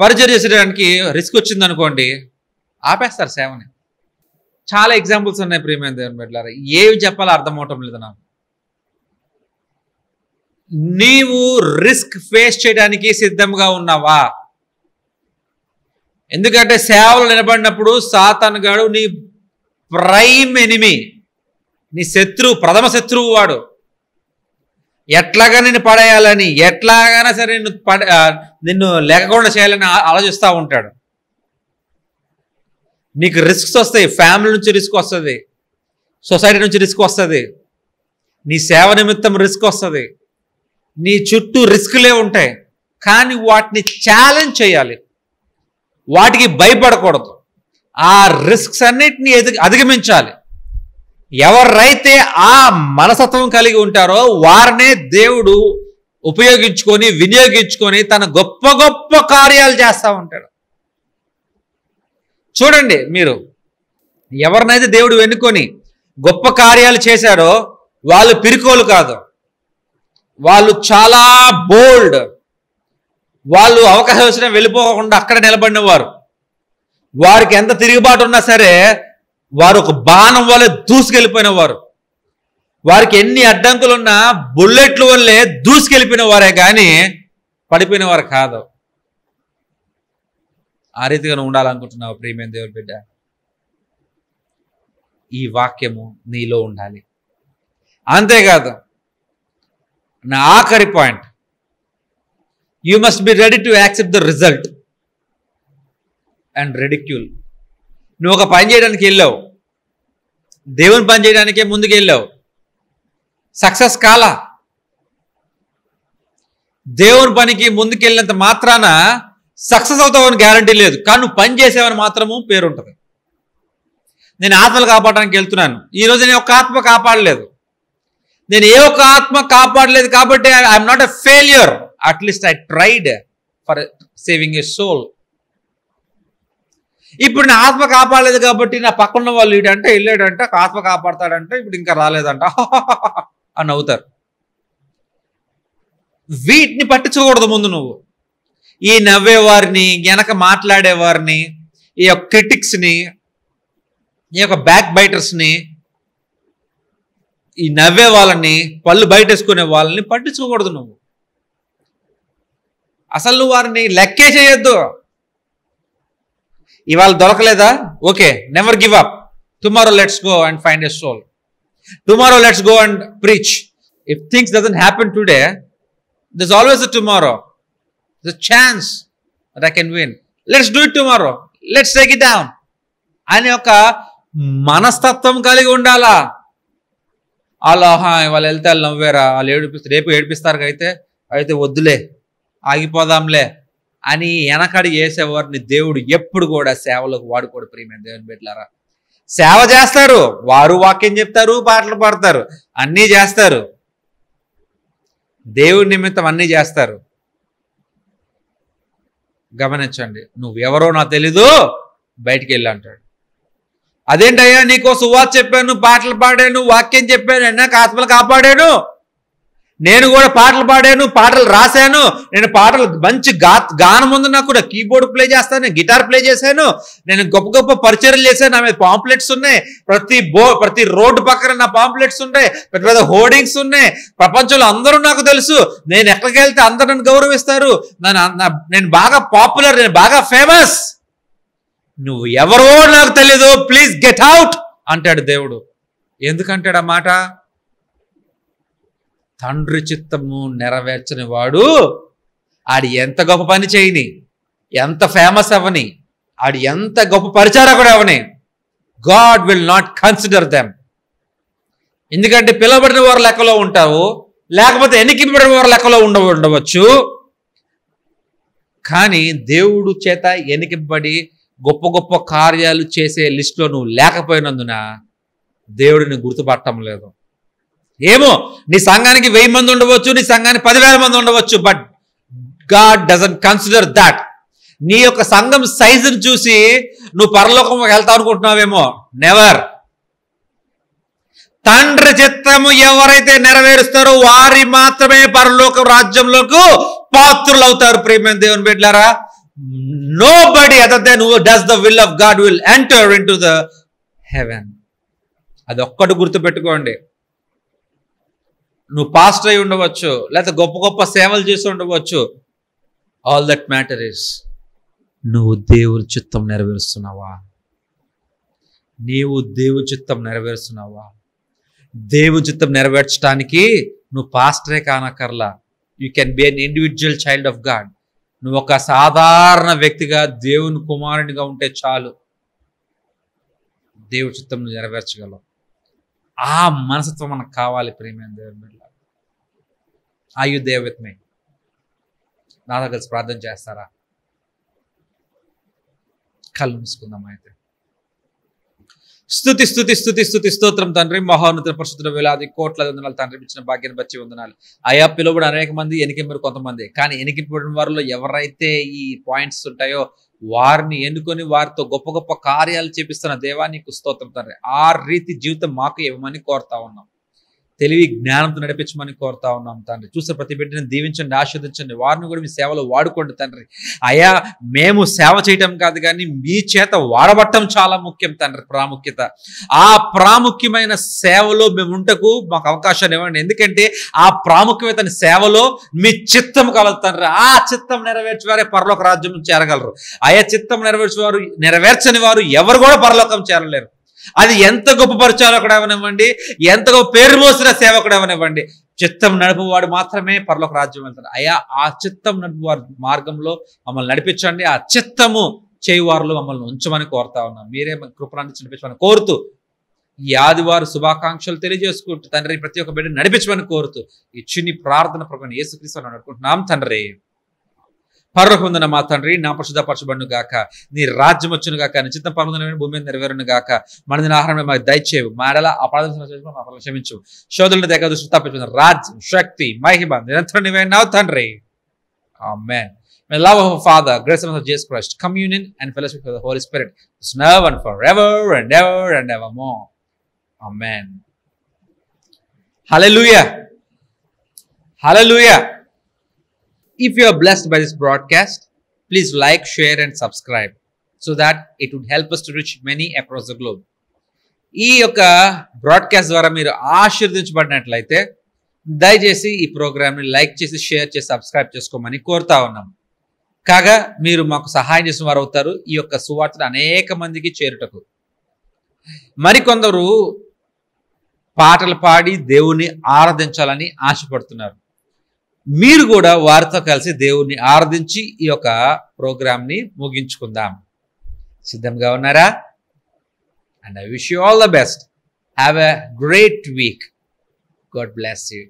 పరిచయం చేసేయడానికి రిస్క్ వచ్చిందనుకోండి ఆపేస్తారు సేవని. చాలా ఎగ్జాంపుల్స్ ఉన్నాయి ప్రియమైన దేవుని బిడ్డలారా. ఏవి చెప్పాలో అర్థం అవటం లేదు నాకు. నీవు రిస్క్ ఫేస్ చేయడానికి సిద్ధంగా ఉన్నావా? ఎందుకంటే సేవలు నిలబడినప్పుడు సాతాను గాడు నీ ప్రైమ్ ఎనిమి నీ శత్రువు ప్రథమ శత్రువు వాడు. ఎట్లాగా నిన్ను పడేయాలని ఎట్లాగైనా సరే నిన్ను పడ నిన్ను లేకుండా చేయాలని ఆలోచిస్తూ ఉంటాడు. నీకు రిస్క్స్ వస్తాయి. ఫ్యామిలీ నుంచి రిస్క్ వస్తుంది. సొసైటీ నుంచి రిస్క్ వస్తుంది. నీ సేవ నిమిత్తం రిస్క్ వస్తుంది. నీ చుట్టూ రిస్క్లే ఉంటాయి. కానీ వాటిని ఛాలెంజ్ చేయాలి. వాటికి భయపడకూడదు. ఆ రిస్క్స్ అన్నిటిని ఎది అధిగమించాలి. ఎవరైతే ఆ మనసత్వం కలిగి ఉంటారో వారినే దేవుడు ఉపయోగించుకొని వినియోగించుకొని తన గొప్ప గొప్ప కార్యాలు చేస్తూ ఉంటాడు. చూడండి మీరు. ఎవరినైతే దేవుడు వెనుకొని గొప్ప కార్యాలు చేశారో వాళ్ళు పిరుకోలు కాదు. వాళ్ళు చాలా బోల్డ్ వాళ్ళు అవకాశం వచ్చినా వెళ్ళిపోకుండా అక్కడ నిలబడిన వారు వారికి ఎంత తిరుగుబాటు ఉన్నా సరే వారు ఒక బాణం వల్లే దూసుకెళ్ళిపోయిన వారు వారికి ఎన్ని అడ్డంకులున్నా బుల్లెట్ల వల్లే దూసుకెళ్ళిపోయిన వారే కానీ పడిపోయిన వారు కాదు. ఆ రీతిగా నువ్వు ఉండాలనుకుంటున్నావు ప్రియమైన దేవుడి బిడ్డ? ఈ వాక్యము నీలో ఉండాలి. అంతేకాదు నా ఆఖరి point you must be ready to accept the result and ridicule నువ్వు ఒక పని చేయడానికి వెళ్ళావు. దేవుని పని చేయడానికే ముందుకు వెళ్ళావు. సక్సెస్ కాలా? దేవుని పనికి ముందుకెళ్ళినంత మాత్రాన సక్సెస్ అవుతావని గ్యారంటీ లేదు. కానీ నువ్వు పని చేసేవని మాత్రము పేరు ఉంటుంది నేను ఆత్మలు కాపాడడానికి వెళ్తున్నాను. ఈరోజు నేను ఒక ఆత్మ కాపాడలేదు. నేను ఏ ఒక్క ఆత్మ కాపాడలేదు కాబట్టి I'm not a failure. At least I tried for saving a soul ఇప్పుడు నా ఆత్మ కాపాడలేదు కాబట్టి నా పక్కన వాళ్ళు ఇడంటే వెళ్ళాడంటే ఆత్మ కాపాడతాడంటే ఇప్పుడు ఇంకా రాలేదంట. అని అవుతారు వీటిని పట్టించకూడదు ముందు నువ్వు. ఈ నవ్వేవారిని వెనక మాట్లాడేవారిని ఈ యొక్క క్రిటిక్స్ని ఈ యొక్క బ్యాక్ బైటర్స్ని ఈ నవ్వే వాళ్ళని పళ్ళు బయటేసుకునే వాళ్ళని పట్టించుకోకూడదు నువ్వు. అసలు నువ్వు వారిని లెక్కే చేయొద్దు. ఇవాళ దొరకలేదా? Okay never give up tomorrow let's go and find a soul tomorrow let's go and preach if things doesn't happen today this always a tomorrow the chance that I can win let's do it tomorrow let's take it down అనే ఒక మనస్తత్వం కలిగి ఉండాలా? వాళ్ళు వాళ్ళు వెళ్తే వాళ్ళు నవ్వారా? వాళ్ళు ఏడిపిస్తారు. రేపు ఏడిపిస్తారు అయితే అయితే వద్దులే. ఆగిపోదాంలే అని వెనకడి చేసేవారిని దేవుడు ఎప్పుడు కూడా సేవలకు వాడుకోడు ప్రియమైన దేవుని బిడ్డలారా. సేవ చేస్తారు. వారు వాక్యం చెప్తారు పాటలు పాడతారు. అన్నీ చేస్తారు. దేవుడి నిమిత్తం అన్నీ చేస్తారు. గమనించండి. నువ్వెవరో నాకు తెలీదు బయటికి వెళ్ళి అంటాడు. అదేంటయ్యా నీకో సువార్త చెప్పాను పాటలు పాడాను వాక్యం చెప్పాను ఎన్నాక ఆత్మలు కాపాడాను నేను కూడా పాటలు పాడాను పాటలు రాశాను. నేను పాటలు మంచి గా గానం ఉంది నాకు కూడా కీబోర్డ్ ప్లే చేస్తాను గిటార్ ప్లే చేశాను. నేను గొప్ప గొప్ప పరిచయం చేశాను. నా మీద పాంప్లెట్స్ ఉన్నాయి. ప్రతి బో ప్రతి రోడ్డు పక్కన నా పాంప్లెట్స్ ఉన్నాయి. పెద్ద పెద్ద హోర్డింగ్స్ ఉన్నాయి. ప్రపంచంలో అందరూ నాకు తెలుసు. నేను ఎక్కడికి వెళ్తే అందరూ నన్ను గౌరవిస్తారు. నన్ను నేను బాగా పాపులర్ నేను బాగా ఫేమస్. నువ్వు ఎవరో నాకు తెలీదు. ప్లీజ్ గెట్ అవుట్ అంటాడు దేవుడు. ఎందుకంటాడు ఆ మాట? తండ్రి చిత్తము నెరవేర్చని వాడు ఆడి ఎంత గొప్ప పని చేయని ఎంత ఫేమస్ అవని ఆడి ఎంత గొప్ప పరిచారకుడు అవని God will not consider them ఎందుకంటే పిలవబడిన వారు లెక్కలో ఉంటావు లేకపోతే ఎన్నికింపబడిన వారు లెక్కలో ఉండ ఉండవచ్చు. కానీ దేవుడు చేత ఎన్నికింపబడి గొప్ప గొప్ప కార్యాలు చేసే లిస్టులో నువ్వు లేకపోయినందున దేవుడిని గుర్తుపట్టడం లేదు. ఏమో? నీ సంఘానికి వెయ్యి మంది ఉండవచ్చు నీ సంఘానికి పదివేల మంది ఉండవచ్చు but God doesn't consider that నీ యొక్క సంఘం సైజును చూసి నువ్వు పరలోకం వెళ్తావు అనుకుంటున్నావేమో? నెవర్ తండ్రి చిత్తము ఎవరైతే నెరవేరుస్తారో వారి మాత్రమే పరలోక రాజ్యంలోకి పాత్రులు అవుతారు ప్రేమ దేవుని బిడ్డారా nobody other than who does the will of God will enter into the heaven అది ఒక్కటి గుర్తుపెట్టుకోండి. నువ్వు పాస్టర్ అయి ఉండవచ్చు లేకపోతే గొప్ప గొప్ప సేవలు చేసి ఉండవచ్చు. ఆల్ దట్ మ్యాటర్ ఇస్ నువ్వు దేవుని చిత్తం నెరవేరుస్తున్నావా? నీవు దేవు చిత్తం నెరవేరుస్తున్నావా? దేవు చిత్తం నెరవేర్చడానికి నువ్వు పాస్టరే కానక్కర్లా. You can be an individual child of God నువ్వు ఒక సాధారణ వ్యక్తిగా దేవుని కుమారునిగా ఉంటే చాలు. దేవు చిత్తం నువ్వు నెరవేర్చగలవు. ఆ మనసత్వం మనకు కావాలి ప్రేమ దేవుని బిడ్డ ఆయు దేవత్మే నాతో కలిసి ప్రార్థన చేస్తారా? కళ్ళు మూసుకుందాం అయితే. స్థుతి స్థుతి స్థుతి స్థుతి స్తోత్రం తండ్రి. మహోన్నత పరిశుద్ధుల వేలాది కోట్ల వందనాలు తండ్రి ఇచ్చిన భాగ్యాన్ని బచ్చి వందనాలు. అయా పిలువబడి అనేక మంది ఎనికింపడు కొంతమంది. కానీ ఎనికింపడిన వారిలో ఎవరైతే ఈ పాయింట్స్ ఉంటాయో వారిని ఎన్నుకొని వారితో గొప్ప గొప్ప కార్యాలు చేపిస్తున్న దేవా నీకు స్తోత్రం తండ్రి. ఆ రీతి జీవితం మాకు ఇవ్వమని కోరుతా ఉన్నాం. తెలివి జ్ఞానంతో నడిపించమని కోరుతా ఉన్నాం తండ్రి. చూసిన ప్రతి బిడ్డని దీవించండి ఆస్వాదించండి వారిని కూడా మీ సేవలో వాడుకోండి తండ్రి. అయా మేము సేవ చేయటం కాదు కానీ మీ చేత వాడబట్టం చాలా ముఖ్యం తండ్రి ప్రాముఖ్యత. ఆ ప్రాముఖ్యమైన సేవలో మేము ఉంటకు మాకు అవకాశాన్ని ఇవ్వండి. ఎందుకంటే ఆ ప్రాముఖ్యమైన సేవలో మీ చిత్తం కలదు తండ్రి. ఆ చిత్తం నెరవేర్చి వారే పరలోక రాజ్యం చేరగలరు. ఆయా చిత్తం నెరవేర్చి వారు నెరవేర్చని వారు ఎవరు కూడా పరలోకం చేరలేరు. అది ఎంత గొప్ప పరిచయాలు కూడా అవనివ్వండి ఎంత గొప్ప పేరు మోసిన సేవ కూడా అవనివ్వండి. చిత్తం నడుపువాడు మాత్రమే పరలోక రాజ్యం వెళ్తాడు. అయ్యా ఆ చిత్తం నడుపువారి మార్గంలో మమ్మల్ని నడిపించండి. ఆ చిత్తము చేయువారులు మమ్మల్ని ఉంచమని కోరుతా ఉన్నాం. మీరే కృపణాన్ని నడిపించమని కోరుతూ ఈ ఆదివారు శుభాకాంక్షలు తెలియజేసుకుంటూ తండ్రి ప్రతి ఒక్క బిడ్డ నడిపించమని కోరుతూ ఈ చిన్ని ప్రార్థన ప్రభుని యేసుక్రీస్తు నడుకుంటున్నాం తండ్రి పర్వక ఉందన మా తండ్రి నా పరిశుద్ధ పరచబడును గాక. నీ రాజ్యం వచ్చును గాక. నిశ్చితం పర్వదనమైన భూమి మీద నెరవేరును గాక. మన దిన ఆహారం మాకు దయచేవు మా ఎడల అపాధ క్షమించు. శోధులను దగ్గర దృష్టి తప్పించిన రాజ్యం శక్తి మహిమ నిరంతరం నువ్వే తండ్రి. Love father grace of Jesus communion and fellowship for the and for ever and hallelujah hallelujah If you are blessed by this broadcast, please like, share, and subscribe so that it would help us to reach many across the globe. ఈ యొక్క broadcast ద్వారా మీరు ఆశీర్వదించబడినట్లయితే దయచేసి ఈ ప్రోగ్రామ్ని like చేసి share చేసి subscribe చేసుకోమని కోరుతా ఉన్నాం. కాగా మీరు మాకు సహాయం చేసిన వారు అవుతారు. ఈ యొక్క సువార్తను అనేక మందికి చేరుటకు. మరికొందరు పాటలు పాడి దేవుని ఆరాధించాలని ఆశపడుతున్నారు. మీరు కూడా వారితో కలిసి దేవుణ్ణి ఆరాధించి ఈ యొక్క ప్రోగ్రామ్ని ముగించుకుందాం. సిద్ధంగా ఉన్నారా? And I wish you all the best have a great week God bless you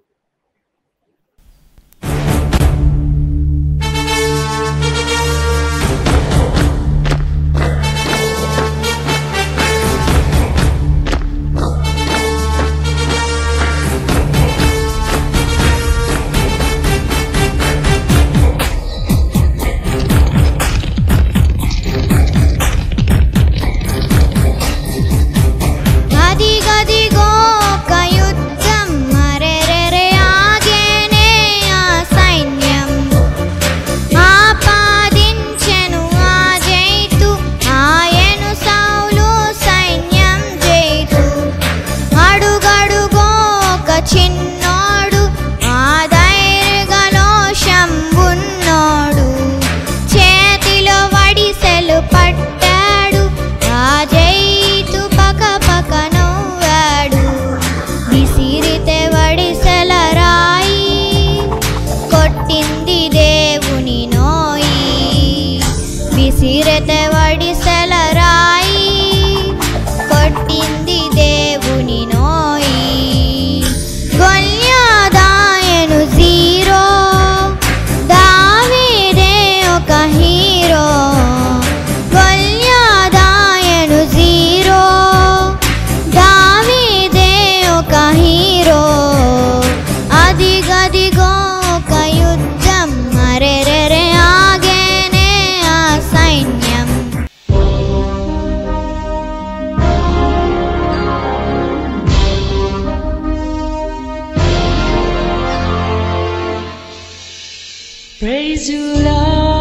Praise you, Lord.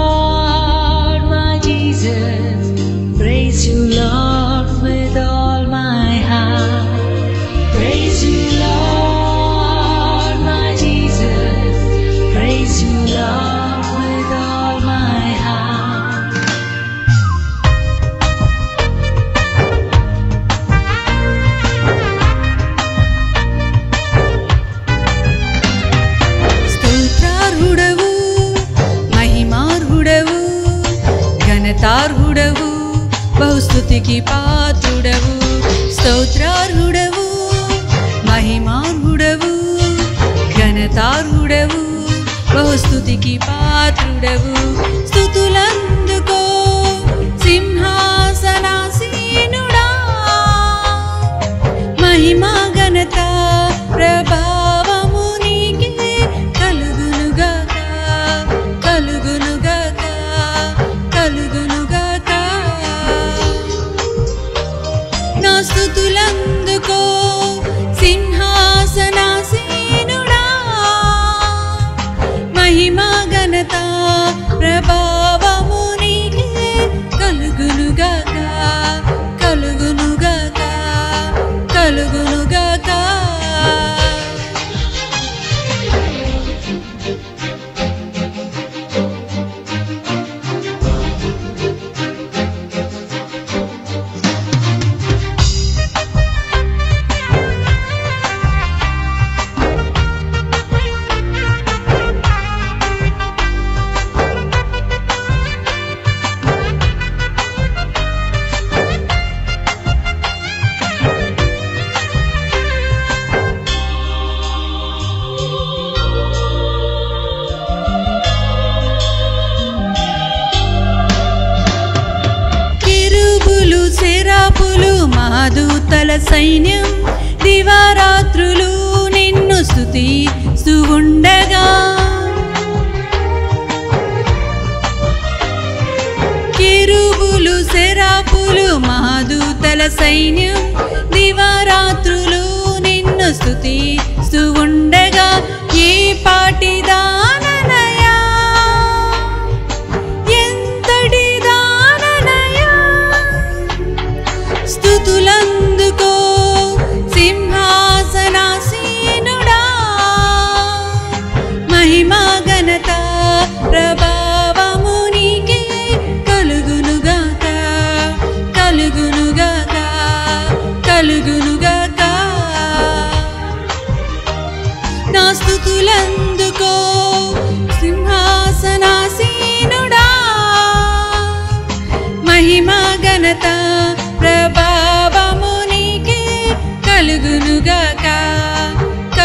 స్థుతికి పాత్రుడవు స్తోత్రార్హుడవు మహిమార్హుడవు ఘనతార్హుడవు బహుస్థుతికి పాత్రుడవు.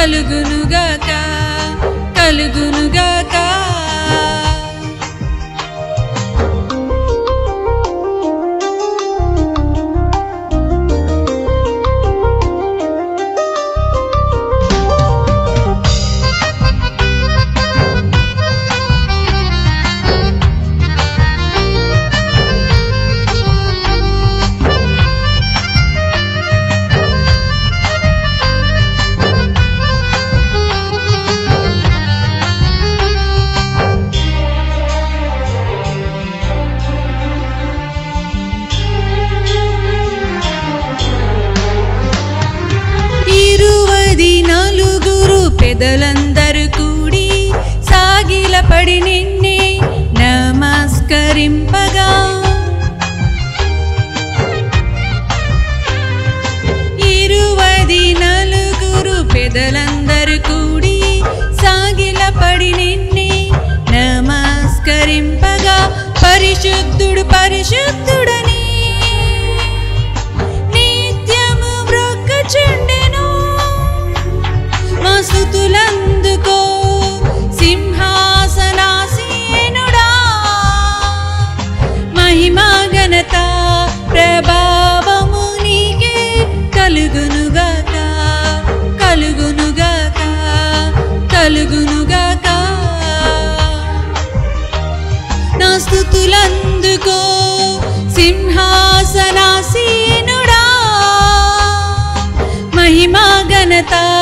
కలుగునుగాక కలుగునుగా Paris, je సింహాసనాసీనుడా? మహిమా घनता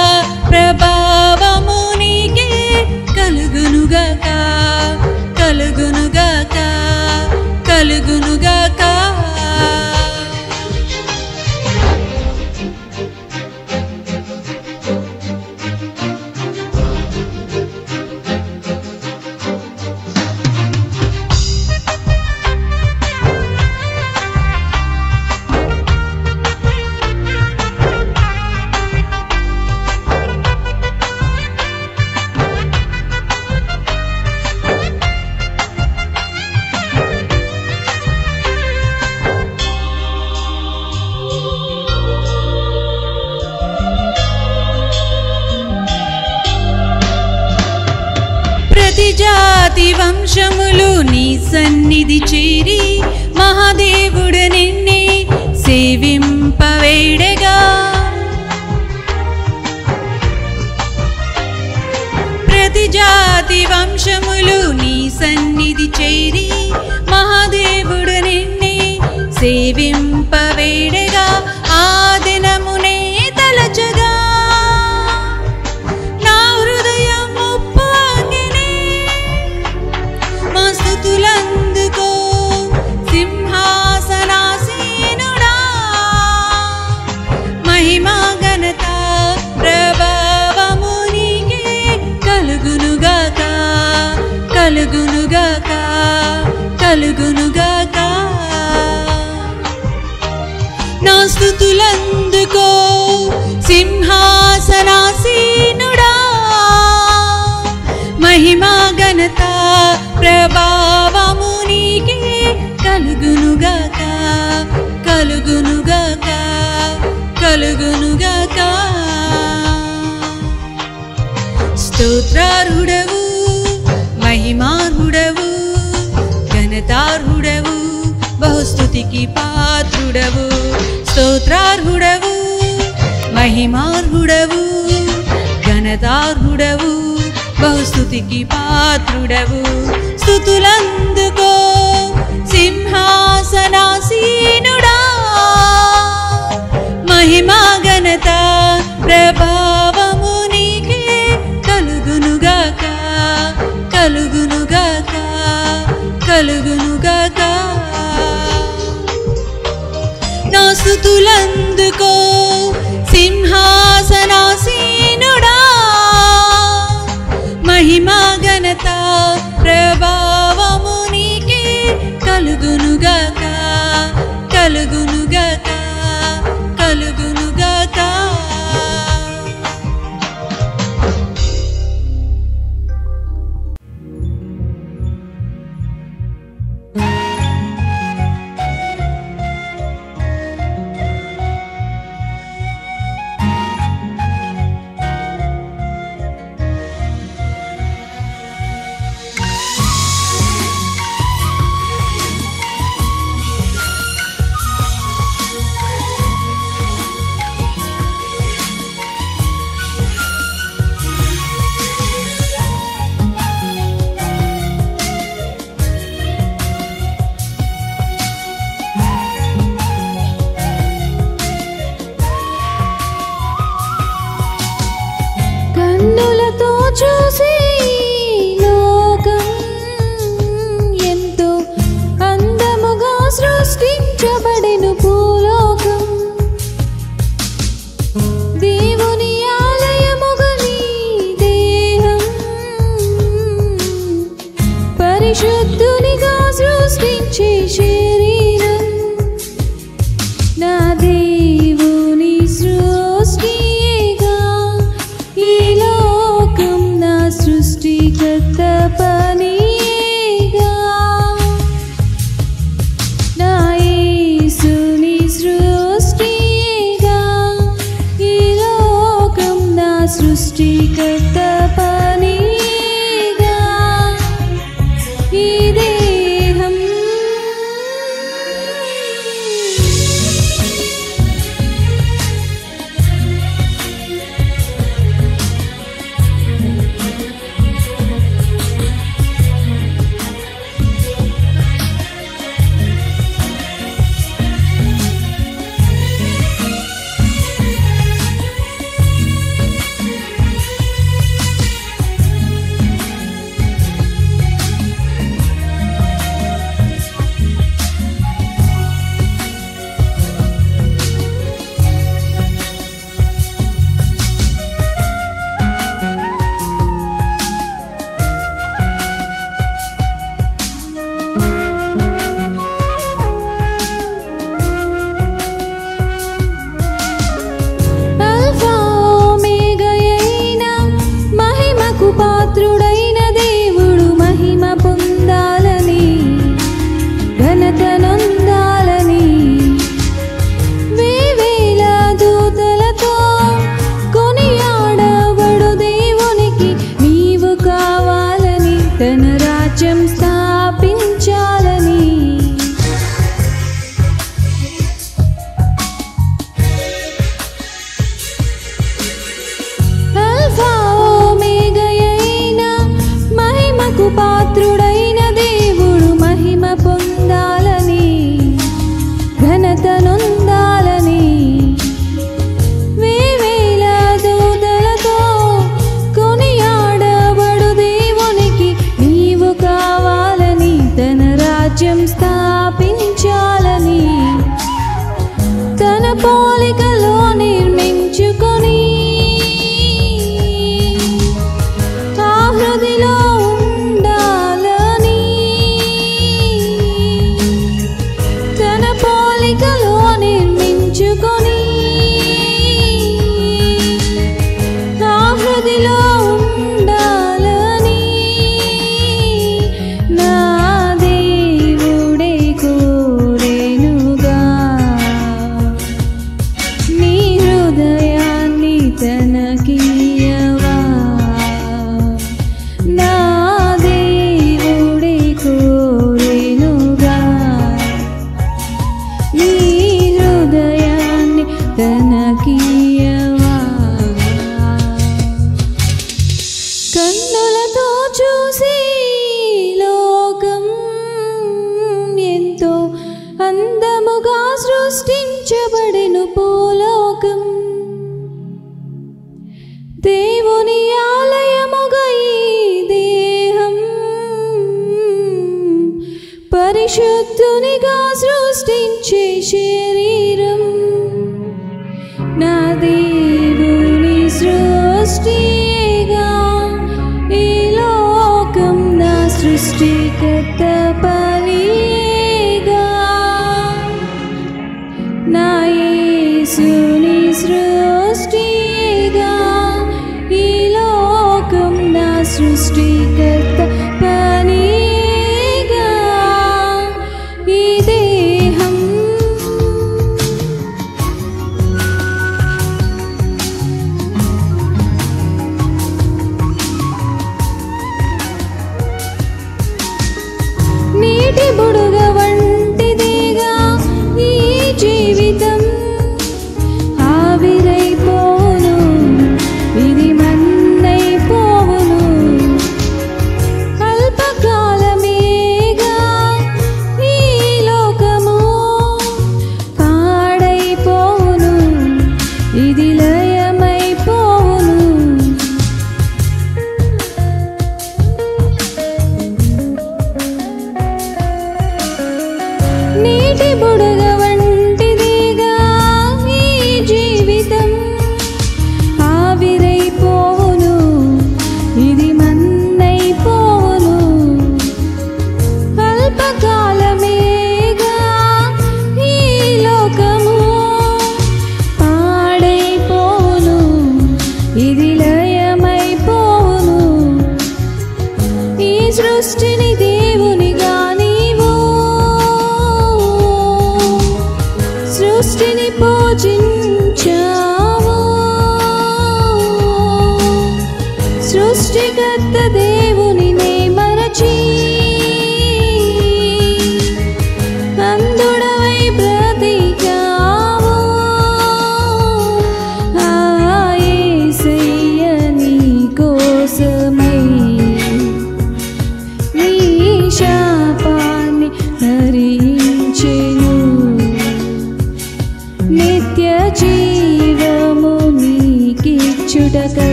జాతి వంశములు నీ సన్నిధి చేరి మహాదేవుడు నిన్నే సేవింపవేడగా ప్రతి జాతి వంశములు నీ సన్నిధి చేరి మహాదేవుడు నిన్నే సేవింపవేడ ఘనత ప్రభావము నీకే కలుగునుగాక కలుగునుగాక కలుగునుగాక స్తోత్రార్హుడవు మహిమార్హుడవు ఘనతార్హుడవు బహుస్తుతికి పాత్రుడవు స్తోత్రార్హుడవు మహిమార్హుడవు ఘనతార్హుడవు బహుస్తుతికి పాత్రుడవు. స్థుతులందుకో సింహాసనాసీనుడా. మహిమా ఘనత ప్రభావము నీకే కలుగునుగాక కలుగునుగాక కలుగునుగాక. నా స్థుతులందు